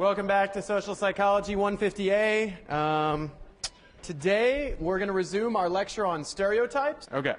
Welcome back to Social Psychology 150A. Um, today we're going to resume our lecture on stereotypes. Okay.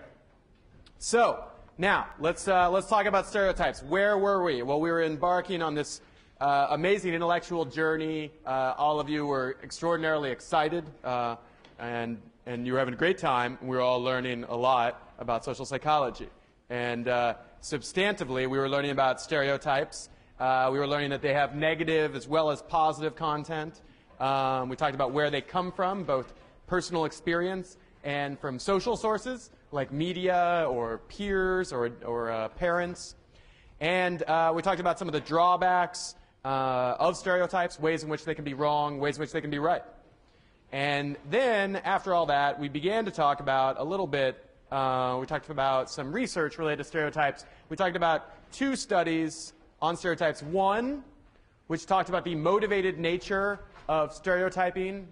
So now let's uh, let's talk about stereotypes. Where were we? Well, we were embarking on this uh, amazing intellectual journey. Uh, all of you were extraordinarily excited, uh, and and you were having a great time. We were all learning a lot about social psychology, and uh, substantively, we were learning about stereotypes. Uh, we were learning that they have negative as well as positive content. Um, we talked about where they come from, both personal experience and from social sources like media or peers or, or uh, parents. And uh, we talked about some of the drawbacks uh, of stereotypes, ways in which they can be wrong, ways in which they can be right. And then, after all that, we began to talk about a little bit, uh, we talked about some research related to stereotypes. We talked about two studies on stereotypes. One, which talked about the motivated nature of stereotyping.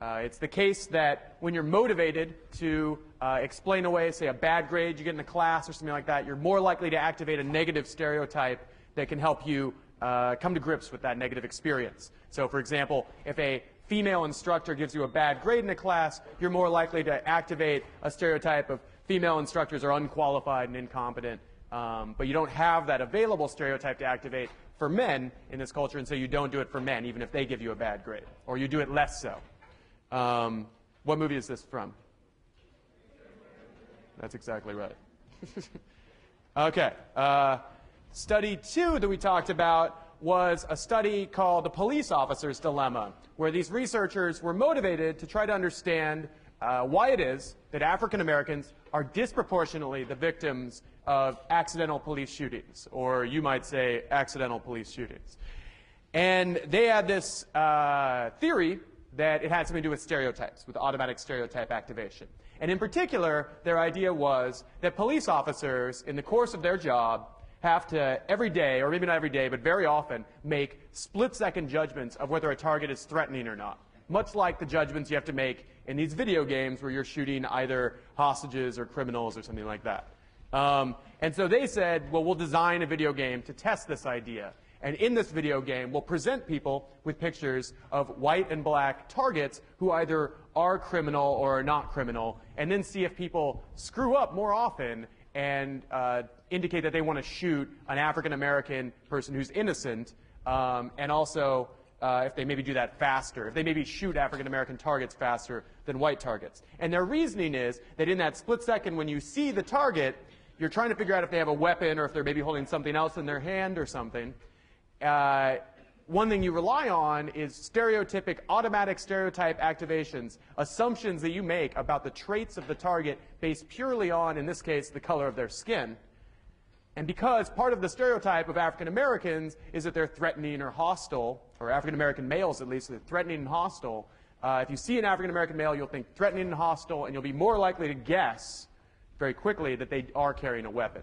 Uh, it's the case that when you're motivated to uh, explain away, say, a bad grade you get in a class or something like that, you're more likely to activate a negative stereotype that can help you uh, come to grips with that negative experience. So, for example, if a female instructor gives you a bad grade in a class, you're more likely to activate a stereotype of female instructors are unqualified and incompetent um, but you don't have that available stereotype to activate for men in this culture, and so you don't do it for men, even if they give you a bad grade. Or you do it less so. Um, what movie is this from? That's exactly right. okay. Uh, study two that we talked about was a study called the police officer's dilemma, where these researchers were motivated to try to understand uh, why it is that African Americans are disproportionately the victims of accidental police shootings, or you might say accidental police shootings. And they had this uh, theory that it had something to do with stereotypes, with automatic stereotype activation. And in particular, their idea was that police officers, in the course of their job, have to every day, or maybe not every day, but very often, make split second judgments of whether a target is threatening or not. Much like the judgments you have to make in these video games where you're shooting either hostages or criminals or something like that. Um, and so they said, well, we'll design a video game to test this idea. And in this video game, we'll present people with pictures of white and black targets who either are criminal or are not criminal, and then see if people screw up more often and uh, indicate that they want to shoot an African American person who's innocent, um, and also uh, if they maybe do that faster, if they maybe shoot African American targets faster than white targets. And their reasoning is that in that split second when you see the target, you're trying to figure out if they have a weapon or if they're maybe holding something else in their hand or something. Uh, one thing you rely on is stereotypic, automatic stereotype activations, assumptions that you make about the traits of the target based purely on, in this case, the color of their skin. And because part of the stereotype of African Americans is that they're threatening or hostile, or African American males at least, they're threatening and hostile, uh, if you see an African American male, you'll think threatening and hostile, and you'll be more likely to guess very quickly that they are carrying a weapon.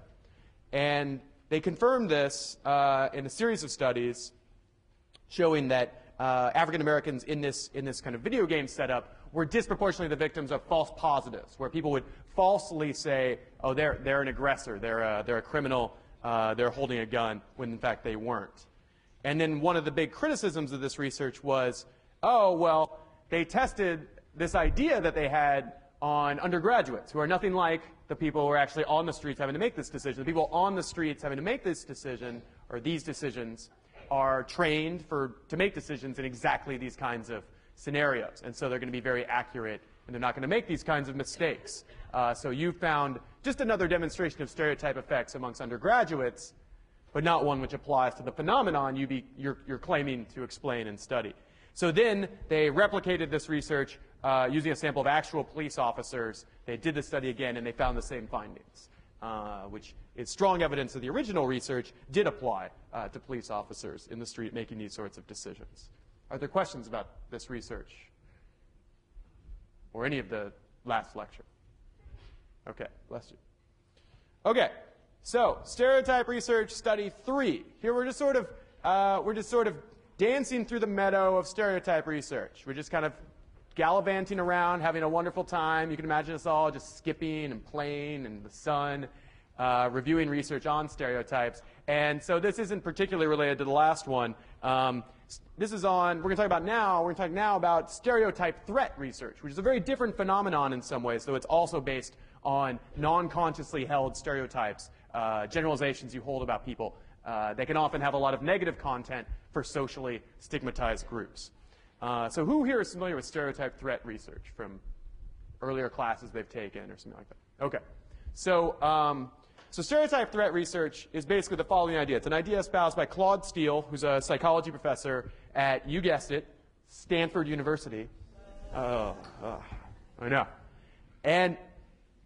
And they confirmed this uh, in a series of studies showing that uh, African Americans in this, in this kind of video game setup were disproportionately the victims of false positives, where people would falsely say, oh, they're, they're an aggressor, they're a, they're a criminal, uh, they're holding a gun, when in fact they weren't. And then one of the big criticisms of this research was, oh, well, they tested this idea that they had on undergraduates who are nothing like the people who are actually on the streets having to make this decision. The people on the streets having to make this decision, or these decisions, are trained for, to make decisions in exactly these kinds of scenarios. And so they're going to be very accurate, and they're not going to make these kinds of mistakes. Uh, so you found just another demonstration of stereotype effects amongst undergraduates, but not one which applies to the phenomenon you be, you're, you're claiming to explain and study. So then they replicated this research uh, using a sample of actual police officers. They did the study again, and they found the same findings, uh, which is strong evidence that the original research did apply uh, to police officers in the street making these sorts of decisions. Are there questions about this research or any of the last lecture? Okay, bless you. Okay, so stereotype research study three. Here we're just sort of uh, we're just sort of dancing through the meadow of stereotype research. We're just kind of gallivanting around, having a wonderful time. You can imagine us all just skipping and playing in the sun, uh, reviewing research on stereotypes. And so this isn't particularly related to the last one. Um, this is on, we're going to talk about now, we're going to talk now about stereotype threat research, which is a very different phenomenon in some ways, though it's also based on non-consciously held stereotypes, uh, generalizations you hold about people. Uh, they can often have a lot of negative content for socially stigmatized groups. Uh, so who here is familiar with stereotype threat research from earlier classes they've taken or something like that? Okay. So, um, so stereotype threat research is basically the following idea. It's an idea espoused by Claude Steele, who's a psychology professor at, you guessed it, Stanford University. Oh, oh I know. And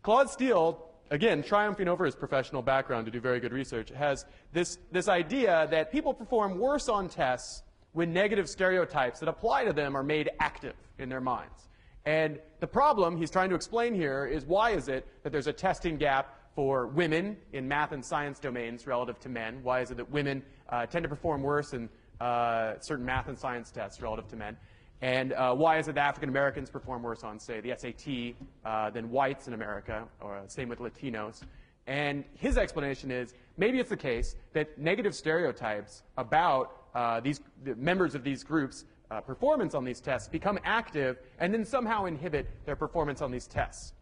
Claude Steele, again, triumphing over his professional background to do very good research, has this, this idea that people perform worse on tests when negative stereotypes that apply to them are made active in their minds. And the problem he's trying to explain here is why is it that there's a testing gap for women in math and science domains relative to men? Why is it that women uh, tend to perform worse in uh, certain math and science tests relative to men? And uh, why is it that African Americans perform worse on, say, the SAT uh, than whites in America, or same with Latinos? And his explanation is maybe it's the case that negative stereotypes about uh, these the members of these groups' uh, performance on these tests become active and then somehow inhibit their performance on these tests.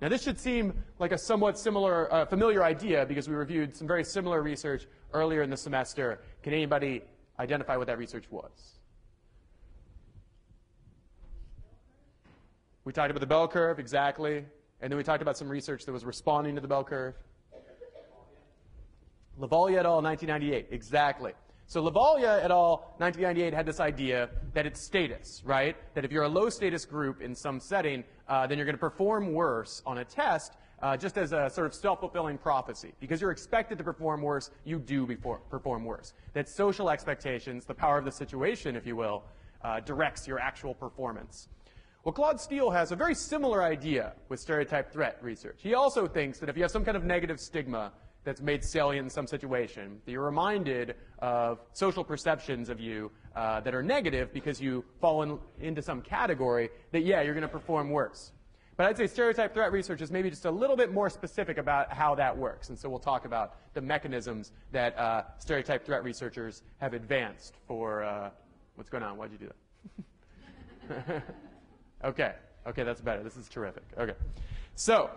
Now, this should seem like a somewhat similar, uh, familiar idea because we reviewed some very similar research earlier in the semester. Can anybody identify what that research was? We talked about the bell curve, exactly. And then we talked about some research that was responding to the bell curve. Lovaglia et al., 1998, exactly. So Lovaglia et al., 1998, had this idea that it's status, right? That if you're a low status group in some setting, uh, then you're going to perform worse on a test uh, just as a sort of self-fulfilling prophecy. Because you're expected to perform worse, you do before, perform worse. That social expectations, the power of the situation, if you will, uh, directs your actual performance. Well, Claude Steele has a very similar idea with stereotype threat research. He also thinks that if you have some kind of negative stigma that's made salient in some situation, that you're reminded of social perceptions of you uh, that are negative because you fall in, into some category, that yeah, you're going to perform worse. But I'd say stereotype threat research is maybe just a little bit more specific about how that works. And so we'll talk about the mechanisms that uh, stereotype threat researchers have advanced for uh, what's going on. Why'd you do that? okay. Okay, that's better. This is terrific. Okay. So,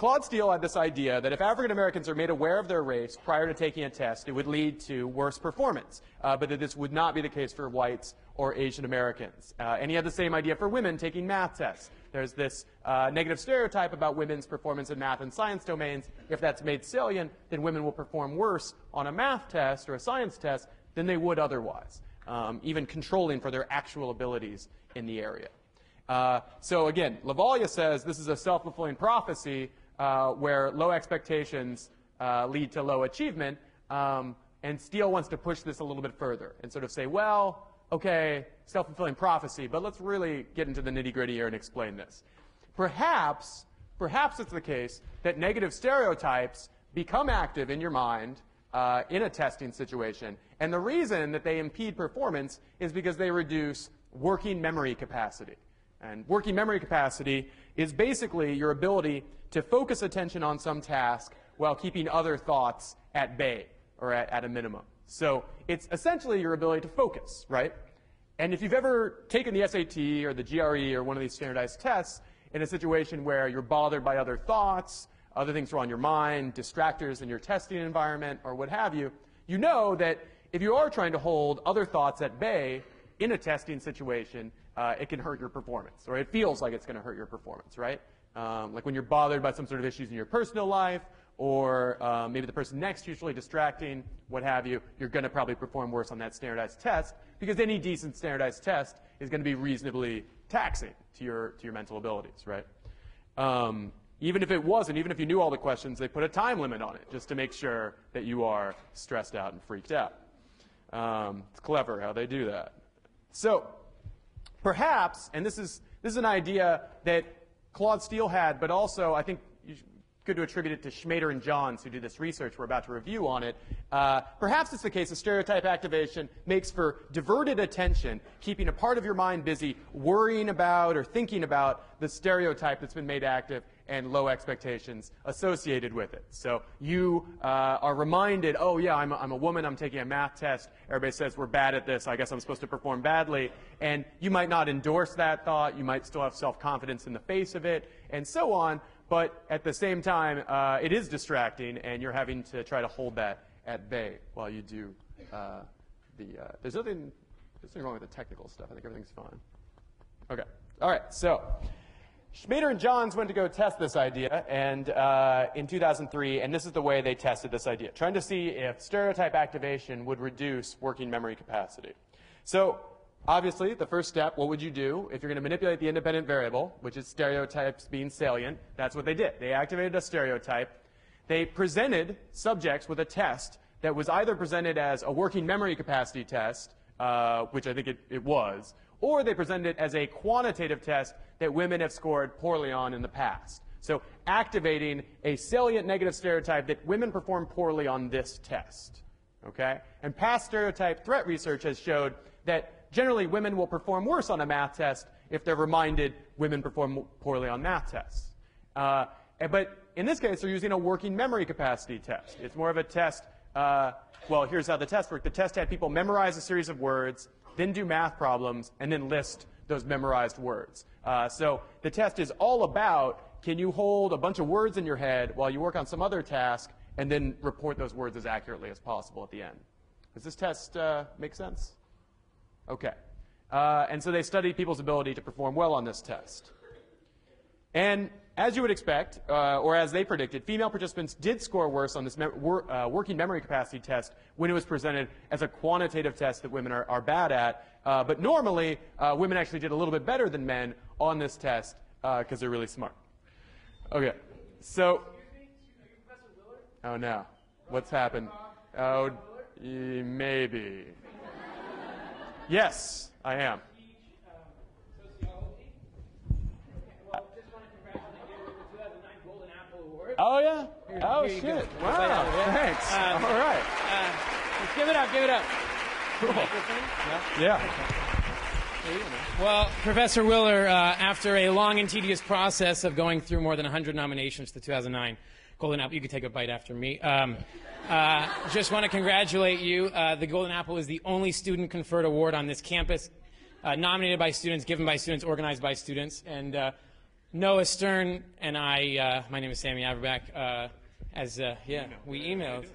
Claude Steele had this idea that if African Americans are made aware of their race prior to taking a test, it would lead to worse performance, uh, but that this would not be the case for whites or Asian Americans. Uh, and he had the same idea for women taking math tests. There's this uh, negative stereotype about women's performance in math and science domains. If that's made salient, then women will perform worse on a math test or a science test than they would otherwise, um, even controlling for their actual abilities in the area. Uh, so again, Lovaglia says this is a self-fulfilling prophecy uh, where low expectations uh, lead to low achievement. Um, and Steele wants to push this a little bit further and sort of say, well, okay, self-fulfilling prophecy, but let's really get into the nitty-gritty here and explain this. Perhaps, perhaps it's the case that negative stereotypes become active in your mind uh, in a testing situation. And the reason that they impede performance is because they reduce working memory capacity. And working memory capacity is basically your ability to focus attention on some task while keeping other thoughts at bay or at, at a minimum. So it's essentially your ability to focus, right? And if you've ever taken the SAT or the GRE or one of these standardized tests in a situation where you're bothered by other thoughts, other things are on your mind, distractors in your testing environment, or what have you, you know that if you are trying to hold other thoughts at bay in a testing situation, uh, it can hurt your performance, or it feels like it's going to hurt your performance, right? Um, like when you're bothered by some sort of issues in your personal life, or uh, maybe the person next to you is really distracting, what have you, you're going to probably perform worse on that standardized test because any decent standardized test is going to be reasonably taxing to your, to your mental abilities, right? Um, even if it wasn't, even if you knew all the questions, they put a time limit on it just to make sure that you are stressed out and freaked out. Um, it's clever how they do that. So, perhaps, and this is, this is an idea that Claude Steele had, but also I think good to attribute it to Schmader and Johns, who do this research we're about to review on it. Uh, perhaps it's the case that stereotype activation makes for diverted attention, keeping a part of your mind busy worrying about or thinking about the stereotype that's been made active and low expectations associated with it. So you uh, are reminded, oh yeah, I'm a, I'm a woman, I'm taking a math test. Everybody says we're bad at this, I guess I'm supposed to perform badly. And you might not endorse that thought, you might still have self-confidence in the face of it, and so on. But at the same time, uh, it is distracting, and you're having to try to hold that at bay while you do uh, the. Uh, there's nothing, there's nothing wrong with the technical stuff. I think everything's fine. Okay. All right. So. Schmader and Johns went to go test this idea and uh, in 2003, and this is the way they tested this idea, trying to see if stereotype activation would reduce working memory capacity. So Obviously, the first step, what would you do if you're going to manipulate the independent variable, which is stereotypes being salient? That's what they did. They activated a stereotype. They presented subjects with a test that was either presented as a working memory capacity test, uh, which I think it, it was, or they presented it as a quantitative test that women have scored poorly on in the past. So activating a salient negative stereotype that women perform poorly on this test. Okay? And past stereotype threat research has showed that generally women will perform worse on a math test if they're reminded women perform poorly on math tests. Uh, but in this case, they're using a working memory capacity test. It's more of a test. Uh, well, here's how the test worked. The test had people memorize a series of words, then do math problems, and then list those memorized words. Uh, so the test is all about can you hold a bunch of words in your head while you work on some other task and then report those words as accurately as possible at the end. Does this test uh, make sense? Okay. Uh, and so they studied people's ability to perform well on this test. And as you would expect, uh, or as they predicted, female participants did score worse on this me wor uh, working memory capacity test when it was presented as a quantitative test that women are, are bad at. Uh, but normally, uh, women actually did a little bit better than men on this test because uh, they're really smart. Okay, so. Oh no, what's happened? Oh, maybe. Yes, I am. Oh yeah. Here, oh here shit! Wow. Thanks. Um, All right. Uh, give it up. Give it up. Cool. Yeah. Well, Professor Willer, uh, after a long and tedious process of going through more than 100 nominations to 2009, Golden Apple, you can take a bite after me. Um, uh, just want to congratulate you. Uh, the Golden Apple is the only student conferred award on this campus, uh, nominated by students, given by students, organized by students. And uh, Noah Stern and I, uh, my name is Sammy Averback, uh, as, yeah, we emailed.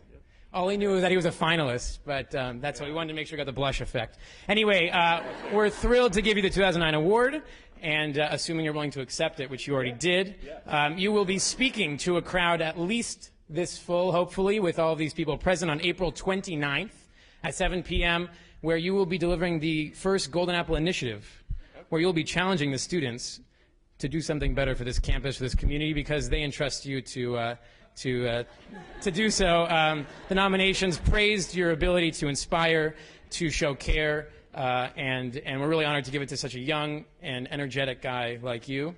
All he knew was that he was a finalist, but um, that's what we wanted to make sure we got the blush effect. Anyway, we're thrilled to give you the 2009 award and uh, assuming you're willing to accept it, which you already did, um, you will be speaking to a crowd at least this full, hopefully, with all these people present on April 29th at 7 p.m., where you will be delivering the first Golden Apple Initiative, where you'll be challenging the students to do something better for this campus, for this community, because they entrust you to. Uh, to, uh, to do so. Um, the nominations praised your ability to inspire, to show care, uh, and, and we're really honored to give it to such a young and energetic guy like you.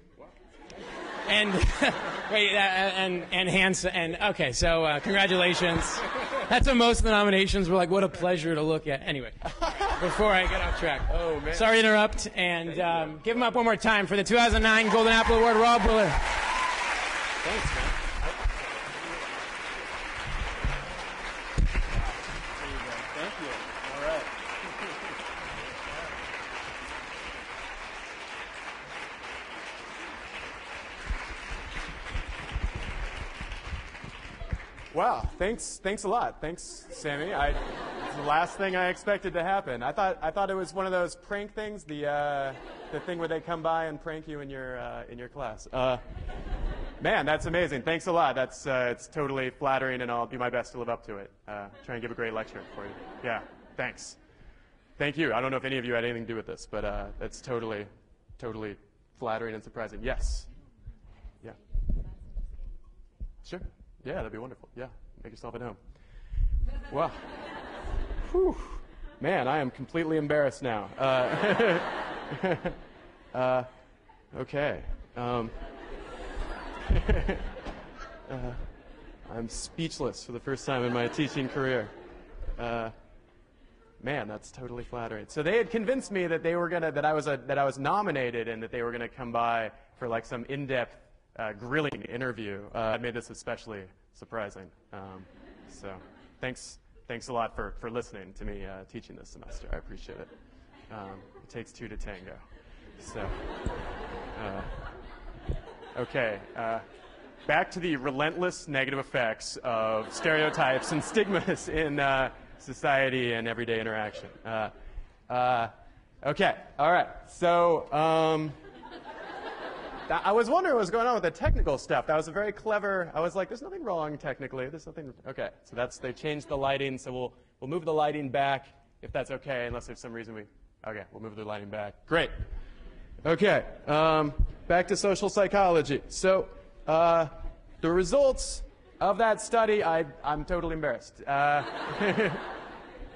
And wait, uh, and and handsome and okay, so uh, congratulations. That's what most of the nominations were like. What a pleasure to look at. Anyway, before I get off track, oh man, sorry to interrupt, and um, give him up one more time for the 2009 Golden Apple Award, Robb Willer. Thanks, man. Wow, thanks, thanks a lot. Thanks, Sammy. I, it's the last thing I expected to happen. I thought, I thought it was one of those prank things, the, uh, the thing where they come by and prank you in your, uh, in your class. Uh, man, that's amazing. Thanks a lot. That's, uh, it's totally flattering, and I'll do my best to live up to it. Uh, try and give a great lecture for you. Yeah, thanks. Thank you. I don't know if any of you had anything to do with this, but uh, that's totally, totally flattering and surprising. Yes. Yeah. Sure. Yeah, that'd be wonderful. Yeah, make yourself at home. Wow. Whew. Man, I am completely embarrassed now. Uh, uh, okay. Um, Uh, I'm speechless for the first time in my teaching career. Uh, man, that's totally flattering. So they had convinced me that they were gonna that I was a, that I was nominated and that they were gonna come by for like some in-depth uh, grilling interview. Uh, made this especially surprising. Um, so thanks thanks a lot for for listening to me uh, teaching this semester. I appreciate it. Um, it takes two to tango. So uh, okay. Uh, back to the relentless negative effects of stereotypes and stigmas in uh, society and everyday interaction. Okay, all right. So um, th- I was wondering what was going on with the technical stuff. That was a very clever. I was like, "There's nothing wrong technically. There's nothing." Okay, so that's they changed the lighting. So we'll we'll move the lighting back if that's okay, unless there's some reason we. Okay, we'll move the lighting back. Great. Okay, um, back to social psychology. So. Uh, the results of that study, I, am totally embarrassed. Uh,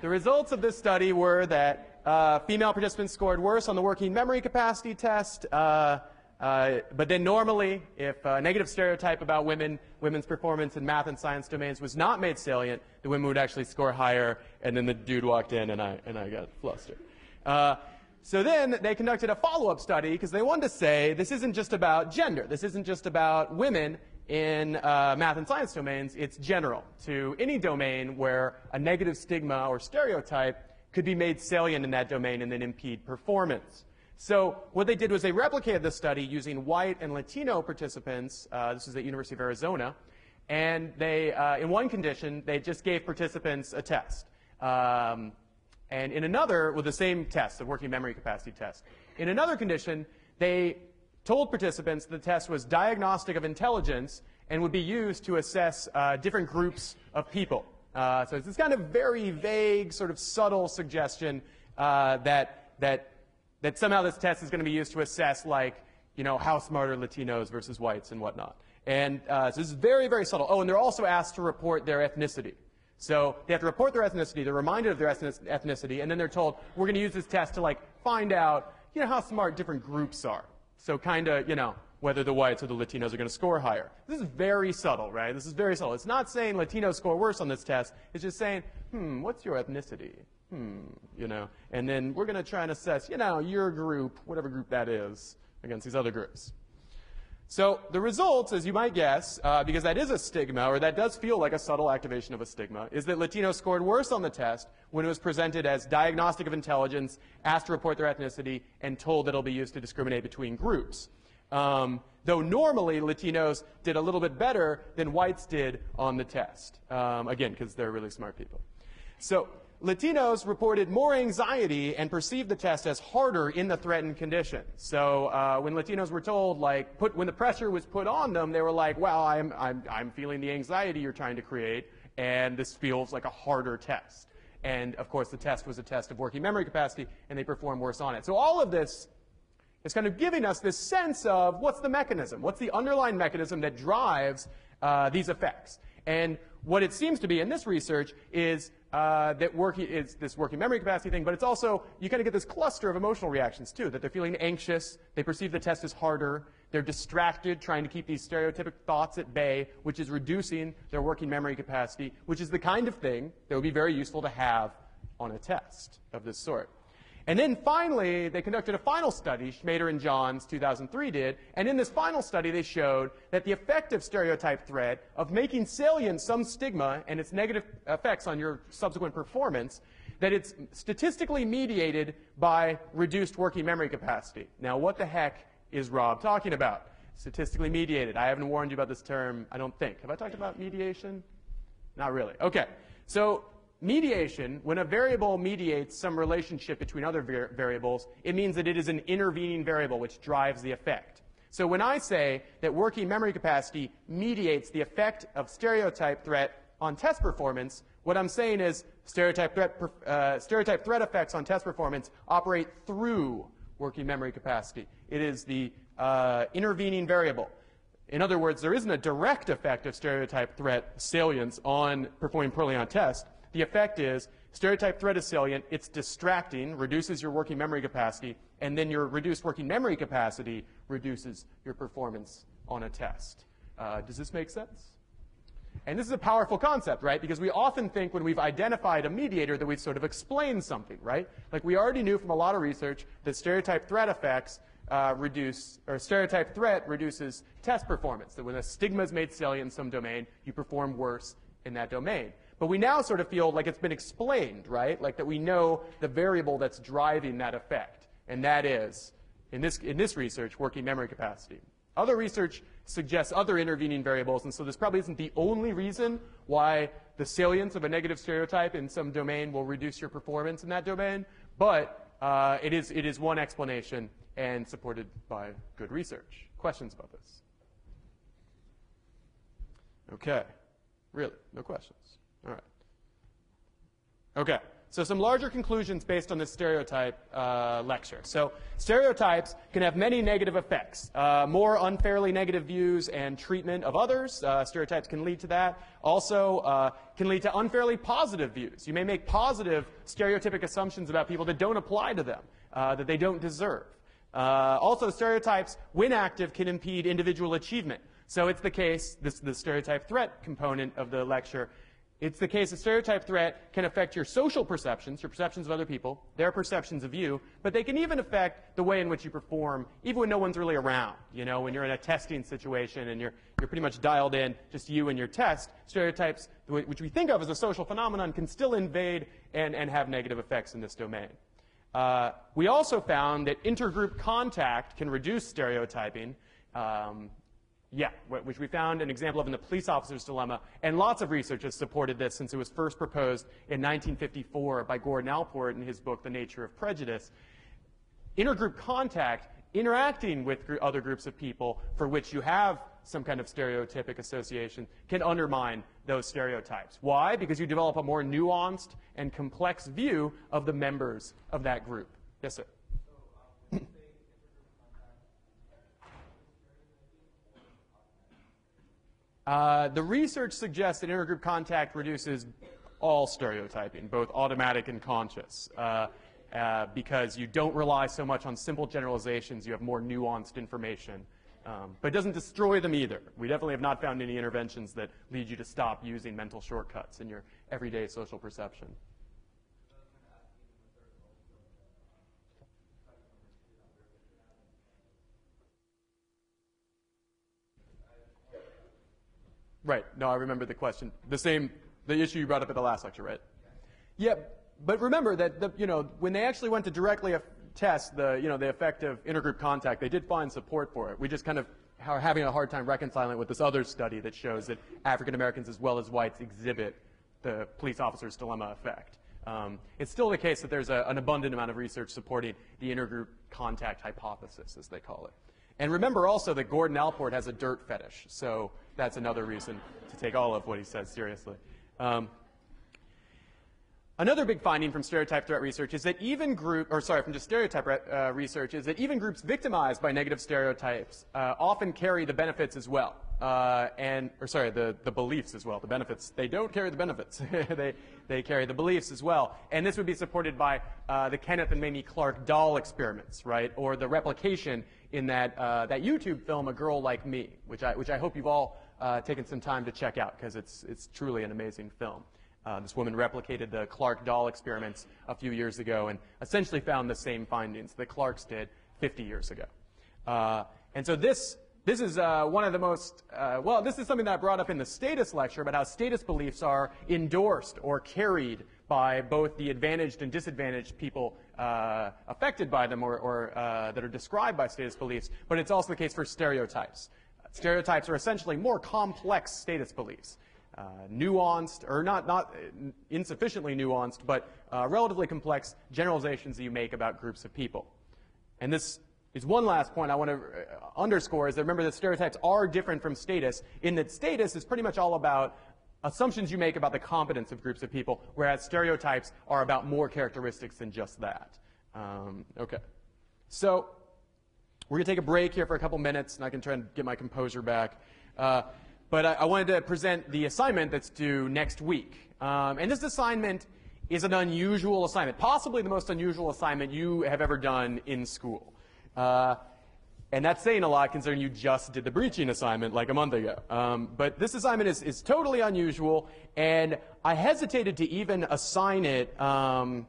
the results of this study were that uh, female participants scored worse on the working memory capacity test, uh, uh but then normally, if a negative stereotype about women, women's performance in math and science domains was not made salient, the women would actually score higher, and then the dude walked in and I, and I got flustered. Uh, so then they conducted a follow-up study because they wanted to say this isn't just about gender. This isn't just about women in uh, math and science domains, it's general to any domain where a negative stigma or stereotype could be made salient in that domain and then impede performance. So what they did was they replicated the study using white and Latino participants. Uh, this is at the University of Arizona. And they, uh, in one condition, they just gave participants a test. Um, and in another, with the same test, the working memory capacity test. In another condition, they told participants the test was diagnostic of intelligence and would be used to assess uh, different groups of people. Uh, so it's this kind of very vague, sort of subtle suggestion uh, that, that, that somehow this test is going to be used to assess, like, you know, how smart are Latinos versus whites and whatnot. And uh, so this is very, very subtle. Oh, and they're also asked to report their ethnicity. So they have to report their ethnicity, they're reminded of their ethnicity, and then they're told, we're going to use this test to, like, find out, you know, how smart different groups are. So kind of, you know, whether the whites or the Latinos are going to score higher. This is very subtle, right? This is very subtle. It's not saying Latinos score worse on this test. It's just saying, hmm, what's your ethnicity? Hmm, you know, and then we're going to try and assess, you know, your group, whatever group that is, against these other groups. So the results, as you might guess, uh, because that is a stigma, or that does feel like a subtle activation of a stigma, is that Latinos scored worse on the test when it was presented as diagnostic of intelligence, asked to report their ethnicity, and told that it'll be used to discriminate between groups. Um, though normally Latinos did a little bit better than whites did on the test. Um, again, because they're really smart people. So Latinos reported more anxiety and perceived the test as harder in the threatened condition. So uh, when Latinos were told, like, put, when the pressure was put on them, they were like, well, I'm, I'm, I'm feeling the anxiety you're trying to create, and this feels like a harder test. And of course, the test was a test of working memory capacity, and they performed worse on it. So all of this is kind of giving us this sense of what's the mechanism? What's the underlying mechanism that drives uh, these effects? And what it seems to be in this research is uh, that working is this working memory capacity thing, but it's also you kind of get this cluster of emotional reactions too. That they're feeling anxious, they perceive the test as harder, they're distracted, trying to keep these stereotypic thoughts at bay, which is reducing their working memory capacity, which is the kind of thing that would be very useful to have on a test of this sort. And then finally, they conducted a final study, Schmader and Johns, 2003 did, and in this final study they showed that the effective stereotype threat of making salient some stigma and its negative effects on your subsequent performance, that it's statistically mediated by reduced working memory capacity. Now, what the heck is Robb talking about? Statistically mediated. I haven't warned you about this term, I don't think. Have I talked about mediation? Not really. Okay. So Mediation, when a variable mediates some relationship between other var variables, it means that it is an intervening variable which drives the effect. So when I say that working memory capacity mediates the effect of stereotype threat on test performance, what I'm saying is stereotype threat, uh, stereotype threat effects on test performance operate through working memory capacity. It is the uh, intervening variable. In other words, there isn't a direct effect of stereotype threat salience on performing poorly on test, the effect is stereotype threat is salient, it's distracting, reduces your working memory capacity, and then your reduced working memory capacity reduces your performance on a test. Uh, does this make sense? And this is a powerful concept, right? Because we often think when we've identified a mediator that we've sort of explained something, right? Like we already knew from a lot of research that stereotype threat effects uh, reduce, or stereotype threat reduces test performance. That when a stigma is made salient in some domain, you perform worse in that domain. But we now sort of feel like it's been explained, right? Like that we know the variable that's driving that effect. And that is, in this, in this research, working memory capacity. Other research suggests other intervening variables, and so this probably isn't the only reason why the salience of a negative stereotype in some domain will reduce your performance in that domain, but uh, it, is, it is one explanation and supported by good research. Questions about this? Okay. Really? No questions? All right. Okay. So some larger conclusions based on this stereotype uh, lecture. So stereotypes can have many negative effects. Uh, more unfairly negative views and treatment of others. Uh, stereotypes can lead to that. Also uh, can lead to unfairly positive views. You may make positive stereotypic assumptions about people that don't apply to them, uh, that they don't deserve. Uh, also, stereotypes, when active, can impede individual achievement. So it's the case, this the stereotype threat component of the lecture, it's the case a stereotype threat can affect your social perceptions, your perceptions of other people, their perceptions of you, but they can even affect the way in which you perform, even when no one's really around. You know, when you're in a testing situation and you're, you're pretty much dialed in, just you and your test, stereotypes, which we think of as a social phenomenon, can still invade and, and have negative effects in this domain. Uh, we also found that intergroup contact can reduce stereotyping. Um, yeah, which we found an example of in the police officer's dilemma. And lots of research has supported this since it was first proposed in 1954 by Gordon Allport in his book, The Nature of Prejudice. Intergroup contact, interacting with other groups of people for which you have some kind of stereotypic association, can undermine those stereotypes. Why? Because you develop a more nuanced and complex view of the members of that group. Yes, sir. Uh, the research suggests that intergroup contact reduces all stereotyping, both automatic and conscious, uh, uh, because you don't rely so much on simple generalizations, you have more nuanced information. Um, but it doesn't destroy them either. We definitely have not found any interventions that lead you to stop using mental shortcuts in your everyday social perception. Right. No, I remember the question. The same, the issue you brought up at the last lecture, right? Yeah, but remember that the, you know when they actually went to directly test the you know the effect of intergroup contact, they did find support for it. We just kind of are having a hard time reconciling it with this other study that shows that African Americans as well as whites exhibit the police officer's dilemma effect. Um, it's still the case that there's a, an abundant amount of research supporting the intergroup contact hypothesis, as they call it. And remember also that Gordon Allport has a dirt fetish, so that's another reason to take all of what he says seriously. Um, Another big finding from stereotype threat research is that even group, or sorry, from just stereotype uh, research, is that even groups victimized by negative stereotypes uh, often carry the benefits as well, uh, and or sorry, the the beliefs as well. The benefits they don't carry the benefits; they they carry the beliefs as well. And this would be supported by uh, the Kenneth and Mamie Clark doll experiments, right, or the replication in that uh, that YouTube film, A Girl Like Me, which I which I hope you've all uh, taken some time to check out because it's it's truly an amazing film. Uh, this woman replicated the Clark doll experiments a few years ago and essentially found the same findings that Clark's did 50 years ago. Uh, and so this, this is uh, one of the most, uh, well, this is something that I brought up in the status lecture about how status beliefs are endorsed or carried by both the advantaged and disadvantaged people uh, affected by them or, or uh, that are described by status beliefs, but it's also the case for stereotypes. Stereotypes are essentially more complex status beliefs uh, nuanced, or not, not insufficiently nuanced, but uh, relatively complex generalizations that you make about groups of people. And this is one last point I want to uh, underscore is that remember that stereotypes are different from status in that status is pretty much all about assumptions you make about the competence of groups of people, whereas stereotypes are about more characteristics than just that. Um, okay. So we're going to take a break here for a couple minutes, and I can try and get my composure back. Uh, but I, I, wanted to present the assignment that's due next week. Um, and this assignment is an unusual assignment, possibly the most unusual assignment you have ever done in school. Uh, And that's saying a lot considering you just did the breaching assignment like a month ago. Um, but this assignment is, is totally unusual, and I hesitated to even assign it. Um,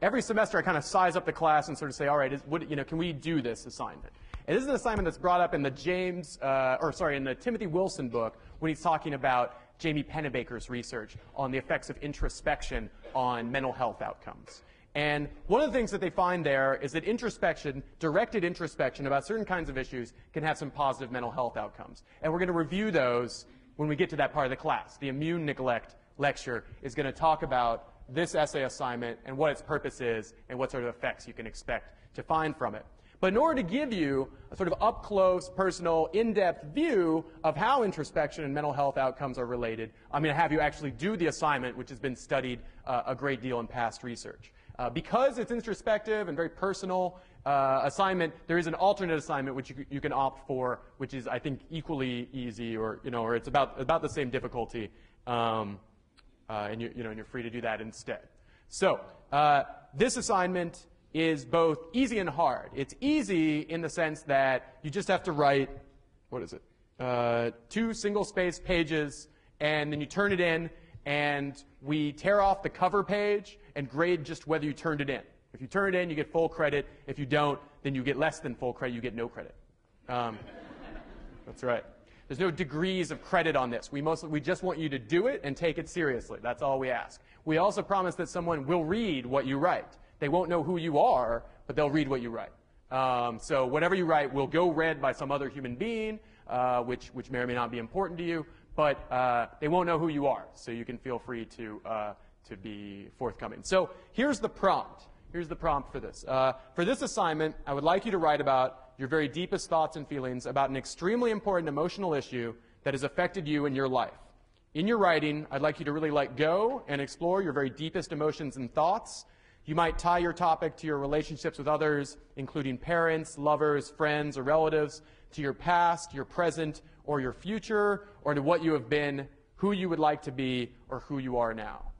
every semester, I kind of size up the class and sort of say, all right, is, what, you know, can we do this assignment? And this is an assignment that's brought up in the James, uh, or sorry, in the Timothy Wilson book when he's talking about Jamie Pennebaker's research on the effects of introspection on mental health outcomes. And one of the things that they find there is that introspection, directed introspection about certain kinds of issues, can have some positive mental health outcomes. And we're going to review those when we get to that part of the class. The immune neglect lecture is going to talk about this essay assignment and what its purpose is and what sort of effects you can expect to find from it. But in order to give you a sort of up close, personal, in depth view of how introspection and mental health outcomes are related, I'm going to have you actually do the assignment, which has been studied uh, a great deal in past research. Uh, because it's introspective and very personal uh, assignment, there is an alternate assignment which you, you, can opt for, which is, I think, equally easy, or you know, or it's about about the same difficulty, um, uh, and you, you know, and you're free to do that instead. So uh, this assignment is both easy and hard. It's easy in the sense that you just have to write, what is it, uh, two single-space pages, and then you turn it in, and we tear off the cover page and grade just whether you turned it in. If you turn it in, you get full credit. If you don't, then you get less than full credit. You get no credit. Um, that's right. There's no degrees of credit on this. We, mostly, we just want you to do it and take it seriously. That's all we ask. We also promise that someone will read what you write. They won't know who you are, but they'll read what you write. Um, so whatever you write will go read by some other human being, uh, which, which may or may not be important to you, but uh, they won't know who you are. So you can feel free to, uh, to be forthcoming. So here's the prompt. Here's the prompt for this. Uh, for this assignment, I would like you to write about your very deepest thoughts and feelings about an extremely important emotional issue that has affected you in your life. In your writing, I'd like you to really let go and explore your very deepest emotions and thoughts. You might tie your topic to your relationships with others, including parents, lovers, friends, or relatives, to your past, your present, or your future, or to what you have been, who you would like to be, or who you are now.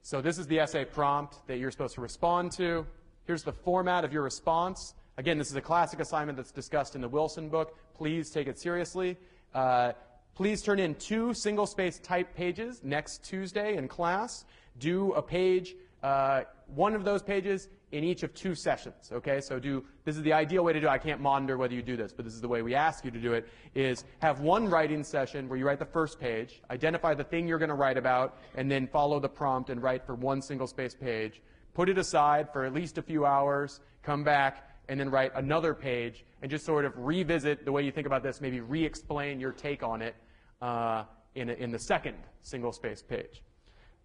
So this is the essay prompt that you're supposed to respond to. Here's the format of your response. Again, this is a classic assignment that's discussed in the Wilson book. Please take it seriously. Uh, please turn in two single-space type pages next Tuesday in class. Do a page, uh, one of those pages in each of two sessions. Okay, so do this is the ideal way to do. it. I can't monitor whether you do this, but this is the way we ask you to do it: is have one writing session where you write the first page, identify the thing you're going to write about, and then follow the prompt and write for one single space page. Put it aside for at least a few hours. Come back and then write another page and just sort of revisit the way you think about this. Maybe re-explain your take on it uh, in, in the second single space page.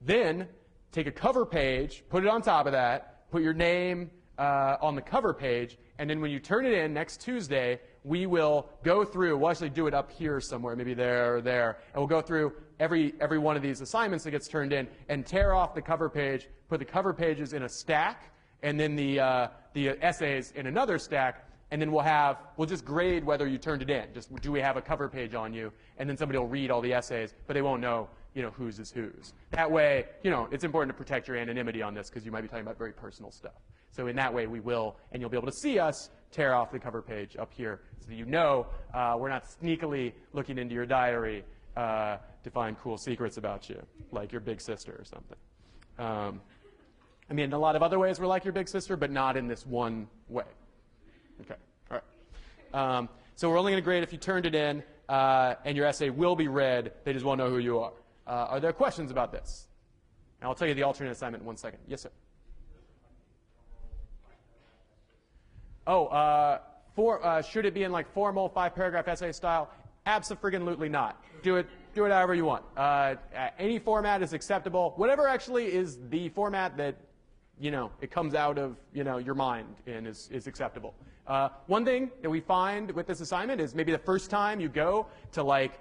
Then take a cover page, put it on top of that, put your name uh, on the cover page, and then when you turn it in next Tuesday, we will go through, we'll actually do it up here somewhere, maybe there or there, and we'll go through every, every one of these assignments that gets turned in and tear off the cover page, put the cover pages in a stack, and then the, uh, the essays in another stack, and then we'll have, we'll just grade whether you turned it in. Just do we have a cover page on you, and then somebody will read all the essays, but they won't know you know, whose is whose. That way, you know, it's important to protect your anonymity on this because you might be talking about very personal stuff. So in that way, we will, and you'll be able to see us tear off the cover page up here so that you know uh, we're not sneakily looking into your diary uh, to find cool secrets about you, like your big sister or something. Um, I mean, in a lot of other ways we're like your big sister, but not in this one way. Okay, all right. Um, so we're only going to grade if you turned it in, uh, and your essay will be read. They just won't know who you are. Uh, are there questions about this? And I'll tell you the alternate assignment in one second. Yes, sir. Oh, uh, for, uh, should it be in like formal five paragraph essay style? Absolutely not. Do it, do it however you want. Uh, any format is acceptable. Whatever actually is the format that, you know, it comes out of, you know, your mind and is, is acceptable. Uh, one thing that we find with this assignment is maybe the first time you go to like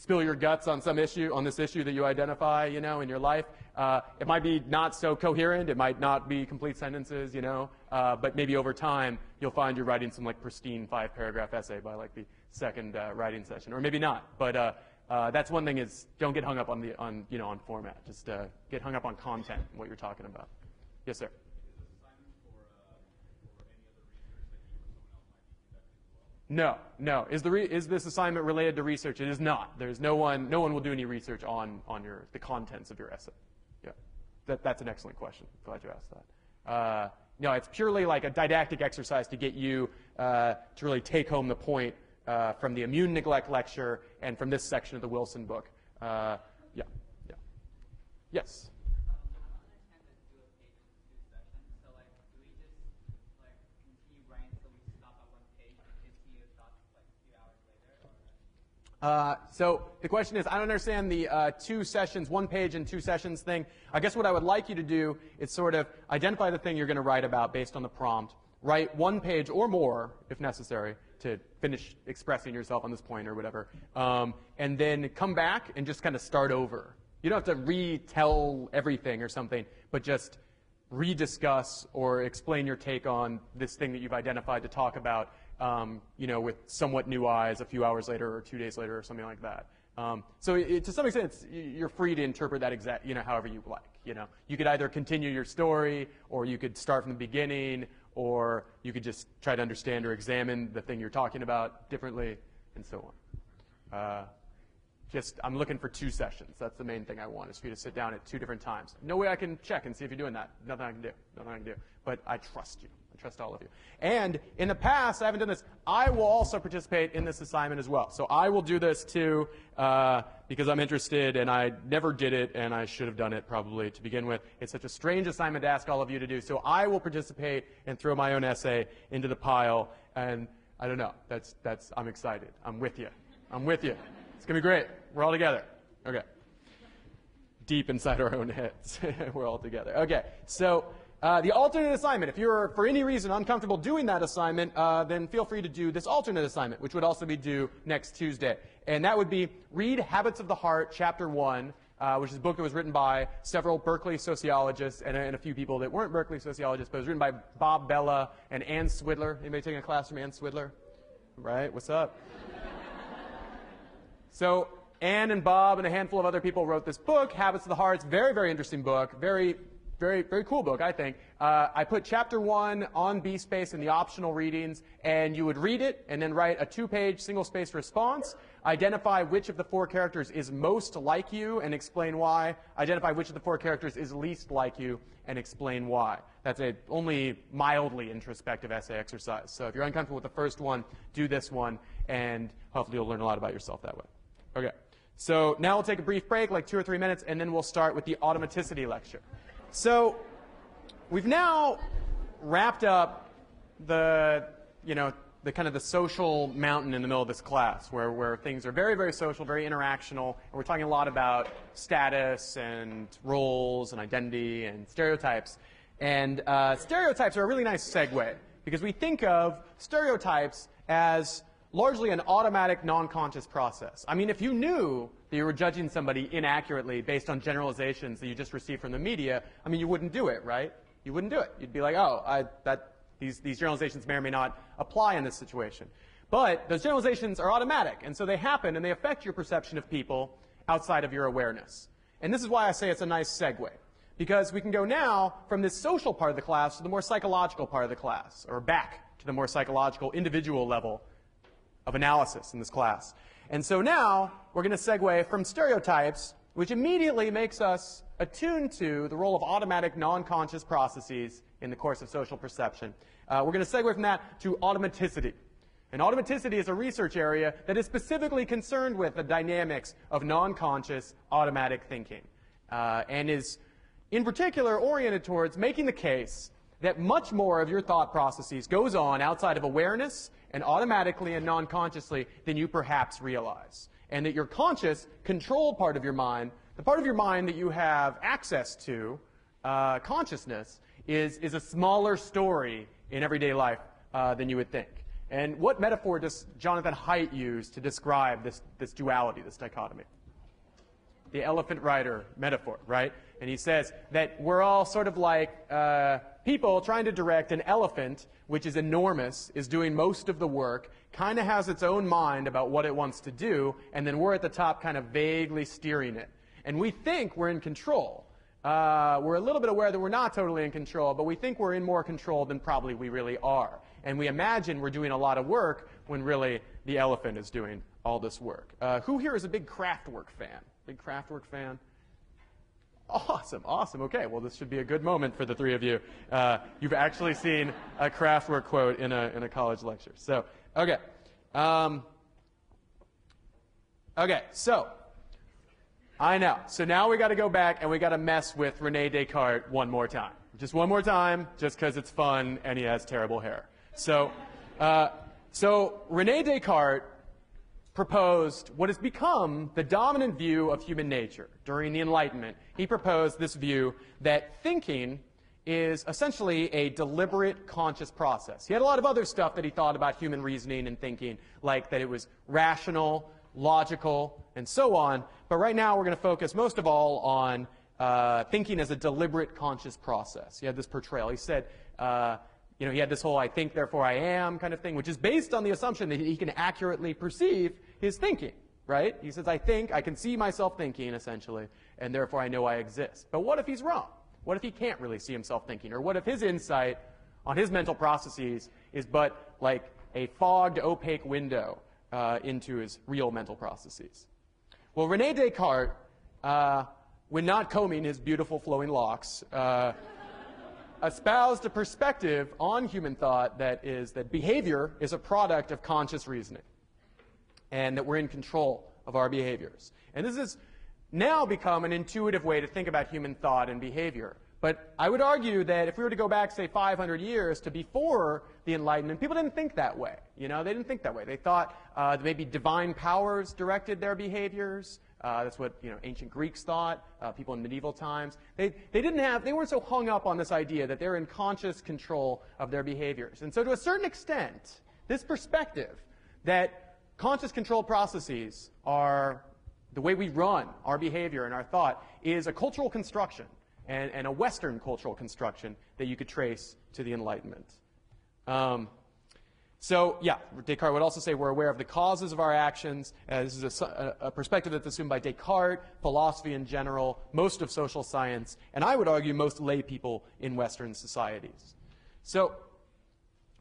spill your guts on some issue, on this issue that you identify, you know, in your life. Uh, it might be not so coherent. It might not be complete sentences, you know, uh, but maybe over time you'll find you're writing some like pristine five paragraph essay by like the second uh, writing session, or maybe not. But uh, uh, that's one thing is don't get hung up on the on you know on format. Just uh, get hung up on content, what you're talking about. Yes, sir. No, no. Is, the is this assignment related to research? It is not. There's no one, no one will do any research on, on your, the contents of your essay. Yeah. That, that's an excellent question. Glad you asked that. Uh, no, it's purely like a didactic exercise to get you uh, to really take home the point uh, from the immune neglect lecture and from this section of the Wilson book. Uh, yeah, yeah. Yes? Uh, so the question is, I don't understand the uh, two sessions, one page and two sessions thing. I guess what I would like you to do is sort of identify the thing you're going to write about based on the prompt. Write one page or more, if necessary, to finish expressing yourself on this point or whatever. Um, and then come back and just kind of start over. You don't have to retell everything or something, but just rediscuss or explain your take on this thing that you've identified to talk about um, you know, with somewhat new eyes a few hours later or two days later or something like that. Um, so it, to some extent, you're free to interpret that exact, you know, however you like. You know, you could either continue your story, or you could start from the beginning, or you could just try to understand or examine the thing you're talking about differently, and so on. Uh, just, I'm looking for two sessions. That's the main thing I want, is for you to sit down at two different times. No way I can check and see if you're doing that. Nothing I can do. Nothing I can do. But I trust you trust all of you. And in the past, I haven't done this. I will also participate in this assignment as well. So I will do this too uh, because I'm interested, and I never did it, and I should have done it probably to begin with. It's such a strange assignment to ask all of you to do. So I will participate and throw my own essay into the pile. And I don't know. That's that's. I'm excited. I'm with you. I'm with you. It's gonna be great. We're all together. Okay. Deep inside our own heads, we're all together. Okay. So. Uh, the alternate assignment, if you're for any reason uncomfortable doing that assignment, uh, then feel free to do this alternate assignment, which would also be due next Tuesday. And that would be read Habits of the Heart, Chapter 1, uh, which is a book that was written by several Berkeley sociologists and, and, a few people that weren't Berkeley sociologists, but it was written by Bob Bellah and Ann Swidler. Anybody taking a class from Ann Swidler? Right? What's up? so Ann and Bob and a handful of other people wrote this book, Habits of the Heart. It's a very, very interesting book, very very, very cool book, I think. Uh, I put chapter one on BSpace in the optional readings, and you would read it and then write a two-page single-spaced response. Identify which of the four characters is most like you and explain why. Identify which of the four characters is least like you and explain why. That's a only mildly introspective essay exercise. So if you're uncomfortable with the first one, do this one, and hopefully you'll learn a lot about yourself that way. Okay. So now we'll take a brief break, like two or three minutes, and then we'll start with the automaticity lecture. So we've now wrapped up the, you know, the kind of the social mountain in the middle of this class where, where things are very, very social, very interactional, and we're talking a lot about status and roles and identity and stereotypes. And uh, stereotypes are a really nice segue because we think of stereotypes as largely an automatic, non-conscious process. I mean, if you knew that you were judging somebody inaccurately based on generalizations that you just received from the media, I mean, you wouldn't do it, right? You wouldn't do it. You'd be like, oh, I, that, these, these generalizations may or may not apply in this situation. But those generalizations are automatic, and so they happen and they affect your perception of people outside of your awareness. And this is why I say it's a nice segue. Because we can go now from this social part of the class to the more psychological part of the class, or back to the more psychological individual level of analysis in this class. And so now we're going to segue from stereotypes, which immediately makes us attuned to the role of automatic non-conscious processes in the course of social perception. Uh, we're going to segue from that to automaticity. And automaticity is a research area that is specifically concerned with the dynamics of non-conscious automatic thinking uh, and is in particular oriented towards making the case that much more of your thought processes goes on outside of awareness and automatically and non-consciously than you perhaps realize. And that your conscious, control part of your mind, the part of your mind that you have access to, uh, consciousness, is, is a smaller story in everyday life uh, than you would think. And what metaphor does Jonathan Haidt use to describe this, this duality, this dichotomy? The elephant rider metaphor, right? And he says that we're all sort of like uh, people trying to direct an elephant, which is enormous, is doing most of the work, kind of has its own mind about what it wants to do, and then we're at the top kind of vaguely steering it. And we think we're in control. uh, we're a little bit aware that we're not totally in control, but we think we're in more control than probably we really are. And we imagine we're doing a lot of work when really the elephant is doing all this work. Uh, who here is a big Kraftwerk fan? Big Kraftwerk fan? Awesome, awesome. Okay, well, this should be a good moment for the three of you. Uh, you've actually seen a Kraftwerk quote in a, in a college lecture. So, okay. Um, okay, so, I know. So now we got to go back and we got to mess with Rene Descartes one more time. Just one more time, just because it's fun and he has terrible hair. So, uh, so Rene Descartes proposed what has become the dominant view of human nature. During the Enlightenment, he proposed this view that thinking is essentially a deliberate conscious process. He had a lot of other stuff that he thought about human reasoning and thinking, like that it was rational, logical, and so on. But right now we're going to focus most of all on uh, thinking as a deliberate conscious process. He had this portrayal. He said, uh, you know, he had this whole I think, therefore I am kind of thing, which is based on the assumption that he can accurately perceive his thinking, right? He says, I think, I can see myself thinking, essentially, and therefore I know I exist. But what if he's wrong? What if he can't really see himself thinking? Or what if his insight on his mental processes is but like a fogged, opaque window uh, into his real mental processes? Well, Rene Descartes, uh, when not combing his beautiful flowing locks, uh, espoused a perspective on human thought that is that behavior is a product of conscious reasoning and that we're in control of our behaviors. And this has now become an intuitive way to think about human thought and behavior. But I would argue that if we were to go back, say, 500 years to before the Enlightenment, people didn't think that way. You know, they didn't think that way. They thought uh, that maybe divine powers directed their behaviors. Uh, that's what you know, ancient Greeks thought, uh, people in medieval times. They, they didn't have, they weren't so hung up on this idea that they're in conscious control of their behaviors. And so to a certain extent, this perspective that conscious control processes are the way we run our behavior and our thought is a cultural construction and, and a Western cultural construction that you could trace to the Enlightenment. Um, so, yeah, Descartes would also say we're aware of the causes of our actions. Uh, this is a, a, perspective that's assumed by Descartes, philosophy in general, most of social science, and I would argue most lay people in Western societies. So,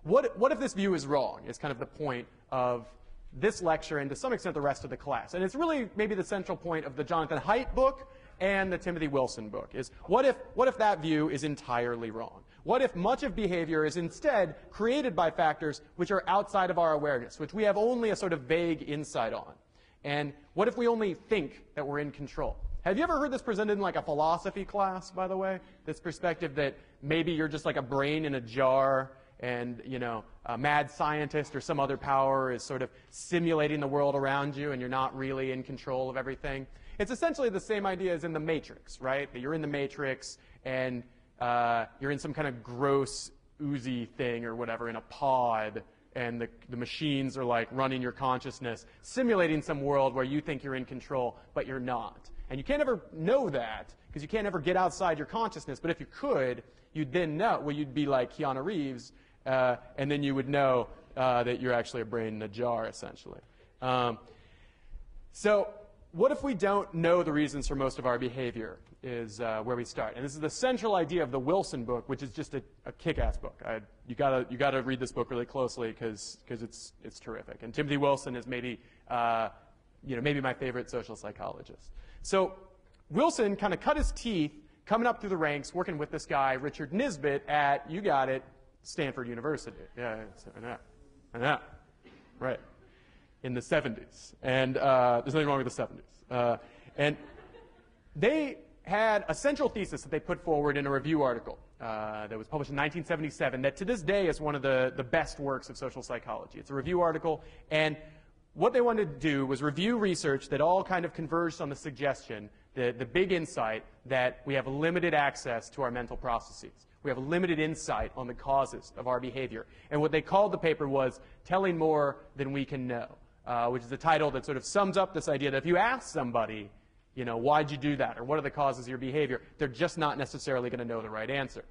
what, what if this view is wrong? Is kind of the point of this lecture and to some extent the rest of the class. And it's really maybe the central point of the Jonathan Haidt book and the Timothy Wilson book is what if, what if that view is entirely wrong? What if much of behavior is instead created by factors which are outside of our awareness, which we have only a sort of vague insight on? And what if we only think that we're in control? Have you ever heard this presented in like a philosophy class, by the way? This perspective that maybe you're just like a brain in a jar and, you know, a mad scientist or some other power is sort of simulating the world around you and you're not really in control of everything. It's essentially the same idea as in the Matrix, right? That you're in the Matrix and uh, you're in some kind of gross, oozy thing or whatever in a pod, and the, the machines are like running your consciousness, simulating some world where you think you're in control, but you're not. And you can't ever know that because you can't ever get outside your consciousness. But if you could, you'd then know. Well, you'd be like Keanu Reeves, uh, and then you would know uh, that you're actually a brain in a jar, essentially. Um, so, what if we don't know the reasons for most of our behavior? is uh, where we start. And this is the central idea of the Wilson book, which is just a, a kick-ass book. I, you gotta you gotta read this book really closely because it's it's terrific. And Timothy Wilson is maybe uh, you know maybe my favorite social psychologist. So Wilson kind of cut his teeth coming up through the ranks, working with this guy Richard Nisbett at you got it Stanford University. Yeah, I know, I know, right in the 70s. And uh, there's nothing wrong with the 70s. Uh, and they had a central thesis that they put forward in a review article uh, that was published in 1977 that to this day is one of the, the best works of social psychology. It's a review article, and what they wanted to do was review research that all kind of converged on the suggestion, the, the big insight that we have limited access to our mental processes. We have limited insight on the causes of our behavior. And what they called the paper was Telling More Than We Can Know, uh, which is a title that sort of sums up this idea that if you ask somebody, you know, why'd you do that? Or what are the causes of your behavior? They're just not necessarily going to know the right answer.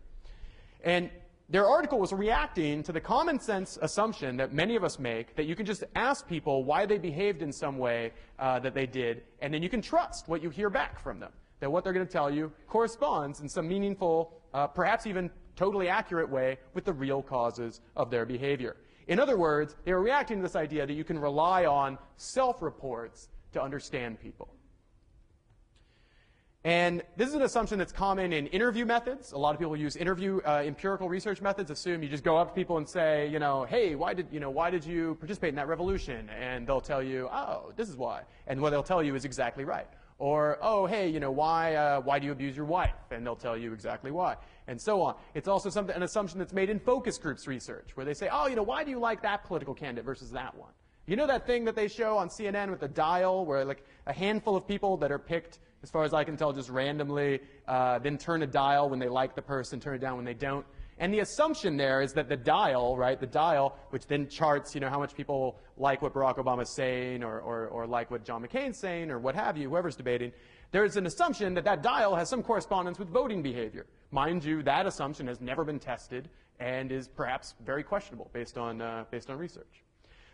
And their article was reacting to the common sense assumption that many of us make that you can just ask people why they behaved in some way uh, that they did, and then you can trust what you hear back from them. that what they're going to tell you corresponds in some meaningful, uh, perhaps even totally accurate way with the real causes of their behavior. In other words, they are reacting to this idea that you can rely on self-reports to understand people. And this is an assumption that's common in interview methods. A lot of people use interview uh, empirical research methods. Assume you just go up to people and say, you know, hey, why did you know why did you participate in that revolution? And they'll tell you, oh, this is why. And what they'll tell you is exactly right. Or, oh, hey, you know, why uh, why do you abuse your wife? And they'll tell you exactly why, and so on. It's also something an assumption that's made in focus groups research, where they say, oh, you know, why do you like that political candidate versus that one? You know that thing that they show on CNN with the dial, where like a handful of people that are picked as far as I can tell, just randomly, uh, then turn a dial when they like the person, turn it down when they don't. And the assumption there is that the dial, right, the dial, which then charts, you know, how much people like what Barack Obama's saying or, or, or like what John McCain's saying or what have you, whoever's debating, there's an assumption that that dial has some correspondence with voting behavior. Mind you, that assumption has never been tested and is perhaps very questionable based on, uh, based on research.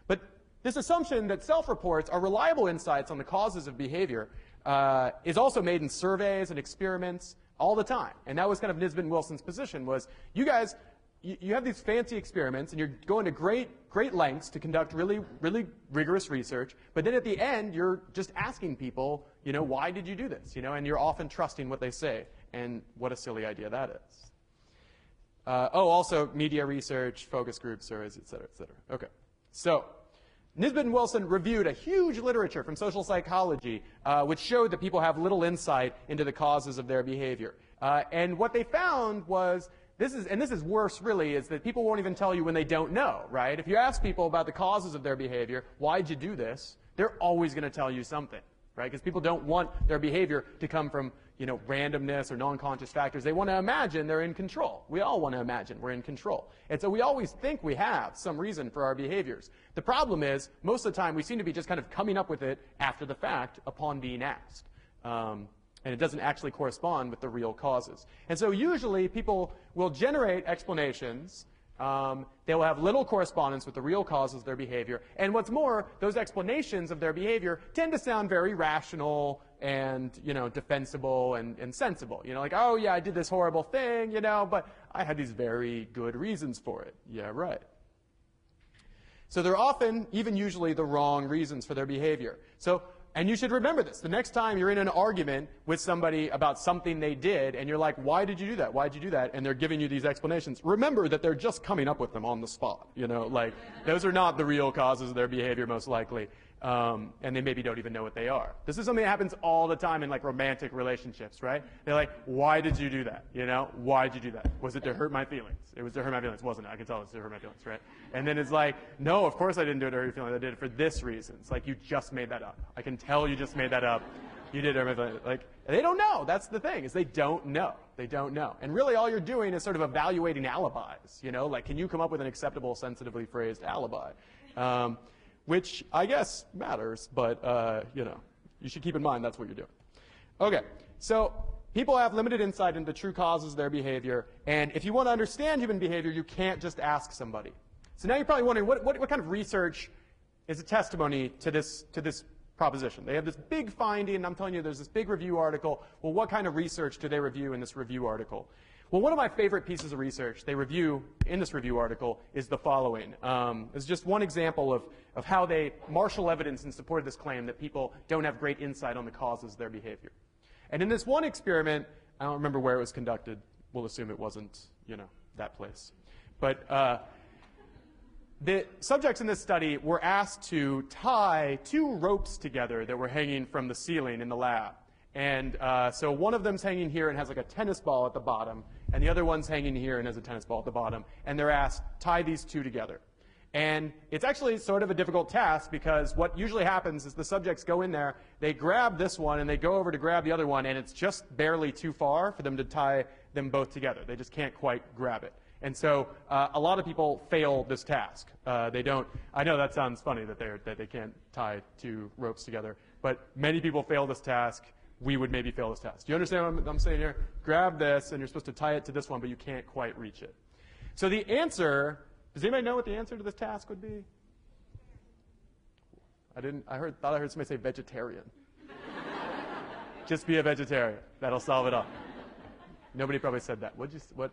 But this assumption that self-reports are reliable insights on the causes of behavior uh, is also made in surveys and experiments all the time. And that was kind of Nisbett and Wilson's position was, you guys, you, you have these fancy experiments and you're going to great, great lengths to conduct really, really rigorous research, but then at the end, you're just asking people, you know, why did you do this? You know, and you're often trusting what they say. And what a silly idea that is. Uh, oh, also media research, focus groups, surveys, et cetera, et cetera. Okay. So, Nisbett and Wilson reviewed a huge literature from social psychology, uh, which showed that people have little insight into the causes of their behavior. Uh, and what they found was this is, and this is worse really, is that people won't even tell you when they don't know, right? If you ask people about the causes of their behavior, why'd you do this? They're always going to tell you something, right? Because people don't want their behavior to come from you know, randomness or non-conscious factors. They want to imagine they're in control. We all want to imagine we're in control. And so we always think we have some reason for our behaviors. The problem is, most of the time, we seem to be just kind of coming up with it after the fact upon being asked. Um, and it doesn't actually correspond with the real causes. And so usually people will generate explanations um, they will have little correspondence with the real causes of their behavior. And what's more, those explanations of their behavior tend to sound very rational and, you know, defensible and, and sensible. You know, like, oh, yeah, I did this horrible thing, you know, but I had these very good reasons for it. Yeah, right. So they're often, even usually, the wrong reasons for their behavior. So and you should remember this. The next time you're in an argument with somebody about something they did, and you're like, why did you do that? Why did you do that? And they're giving you these explanations. Remember that they're just coming up with them on the spot. You know, like, those are not the real causes of their behavior, most likely. Um, and they maybe don't even know what they are. This is something that happens all the time in like romantic relationships, right? They're like, why did you do that? You know, why did you do that? Was it to hurt my feelings? It was to hurt my feelings, wasn't it? I can tell it's to hurt my feelings, right? And then it's like, no, of course I didn't do it to hurt your feelings. I did it for this reason. It's like you just made that up. I can tell you just made that up. You did it. everything. Like they don't know. That's the thing is they don't know. They don't know. And really, all you're doing is sort of evaluating alibis. You know, like can you come up with an acceptable, sensitively phrased alibi? Um, which I guess matters, but uh, you know, you should keep in mind that's what you're doing. Okay, so people have limited insight into the true causes of their behavior, and if you want to understand human behavior, you can't just ask somebody. So now you're probably wondering, what, what, what kind of research is a testimony to this, to this proposition? They have this big finding, and I'm telling you there's this big review article. Well, what kind of research do they review in this review article? Well, one of my favorite pieces of research they review in this review article is the following. Um, it's just one example of, of how they marshal evidence in support of this claim that people don't have great insight on the causes of their behavior. And in this one experiment, I don't remember where it was conducted. We'll assume it wasn't, you know, that place. But uh, the subjects in this study were asked to tie two ropes together that were hanging from the ceiling in the lab. And uh, so one of them's hanging here and has like a tennis ball at the bottom, and the other one's hanging here and has a tennis ball at the bottom. And they're asked, tie these two together. And it's actually sort of a difficult task because what usually happens is the subjects go in there, they grab this one, and they go over to grab the other one, and it's just barely too far for them to tie them both together. They just can't quite grab it. And so uh, a lot of people fail this task. Uh, they don't. I know that sounds funny that, they that they can't tie two ropes together, but many people fail this task we would maybe fail this test. Do you understand what I'm, I'm saying here? Grab this, and you're supposed to tie it to this one, but you can't quite reach it. So the answer, does anybody know what the answer to this task would be? I didn't, I heard, thought I heard somebody say vegetarian. Just be a vegetarian. That'll solve it all. Nobody probably said that. What'd you, what?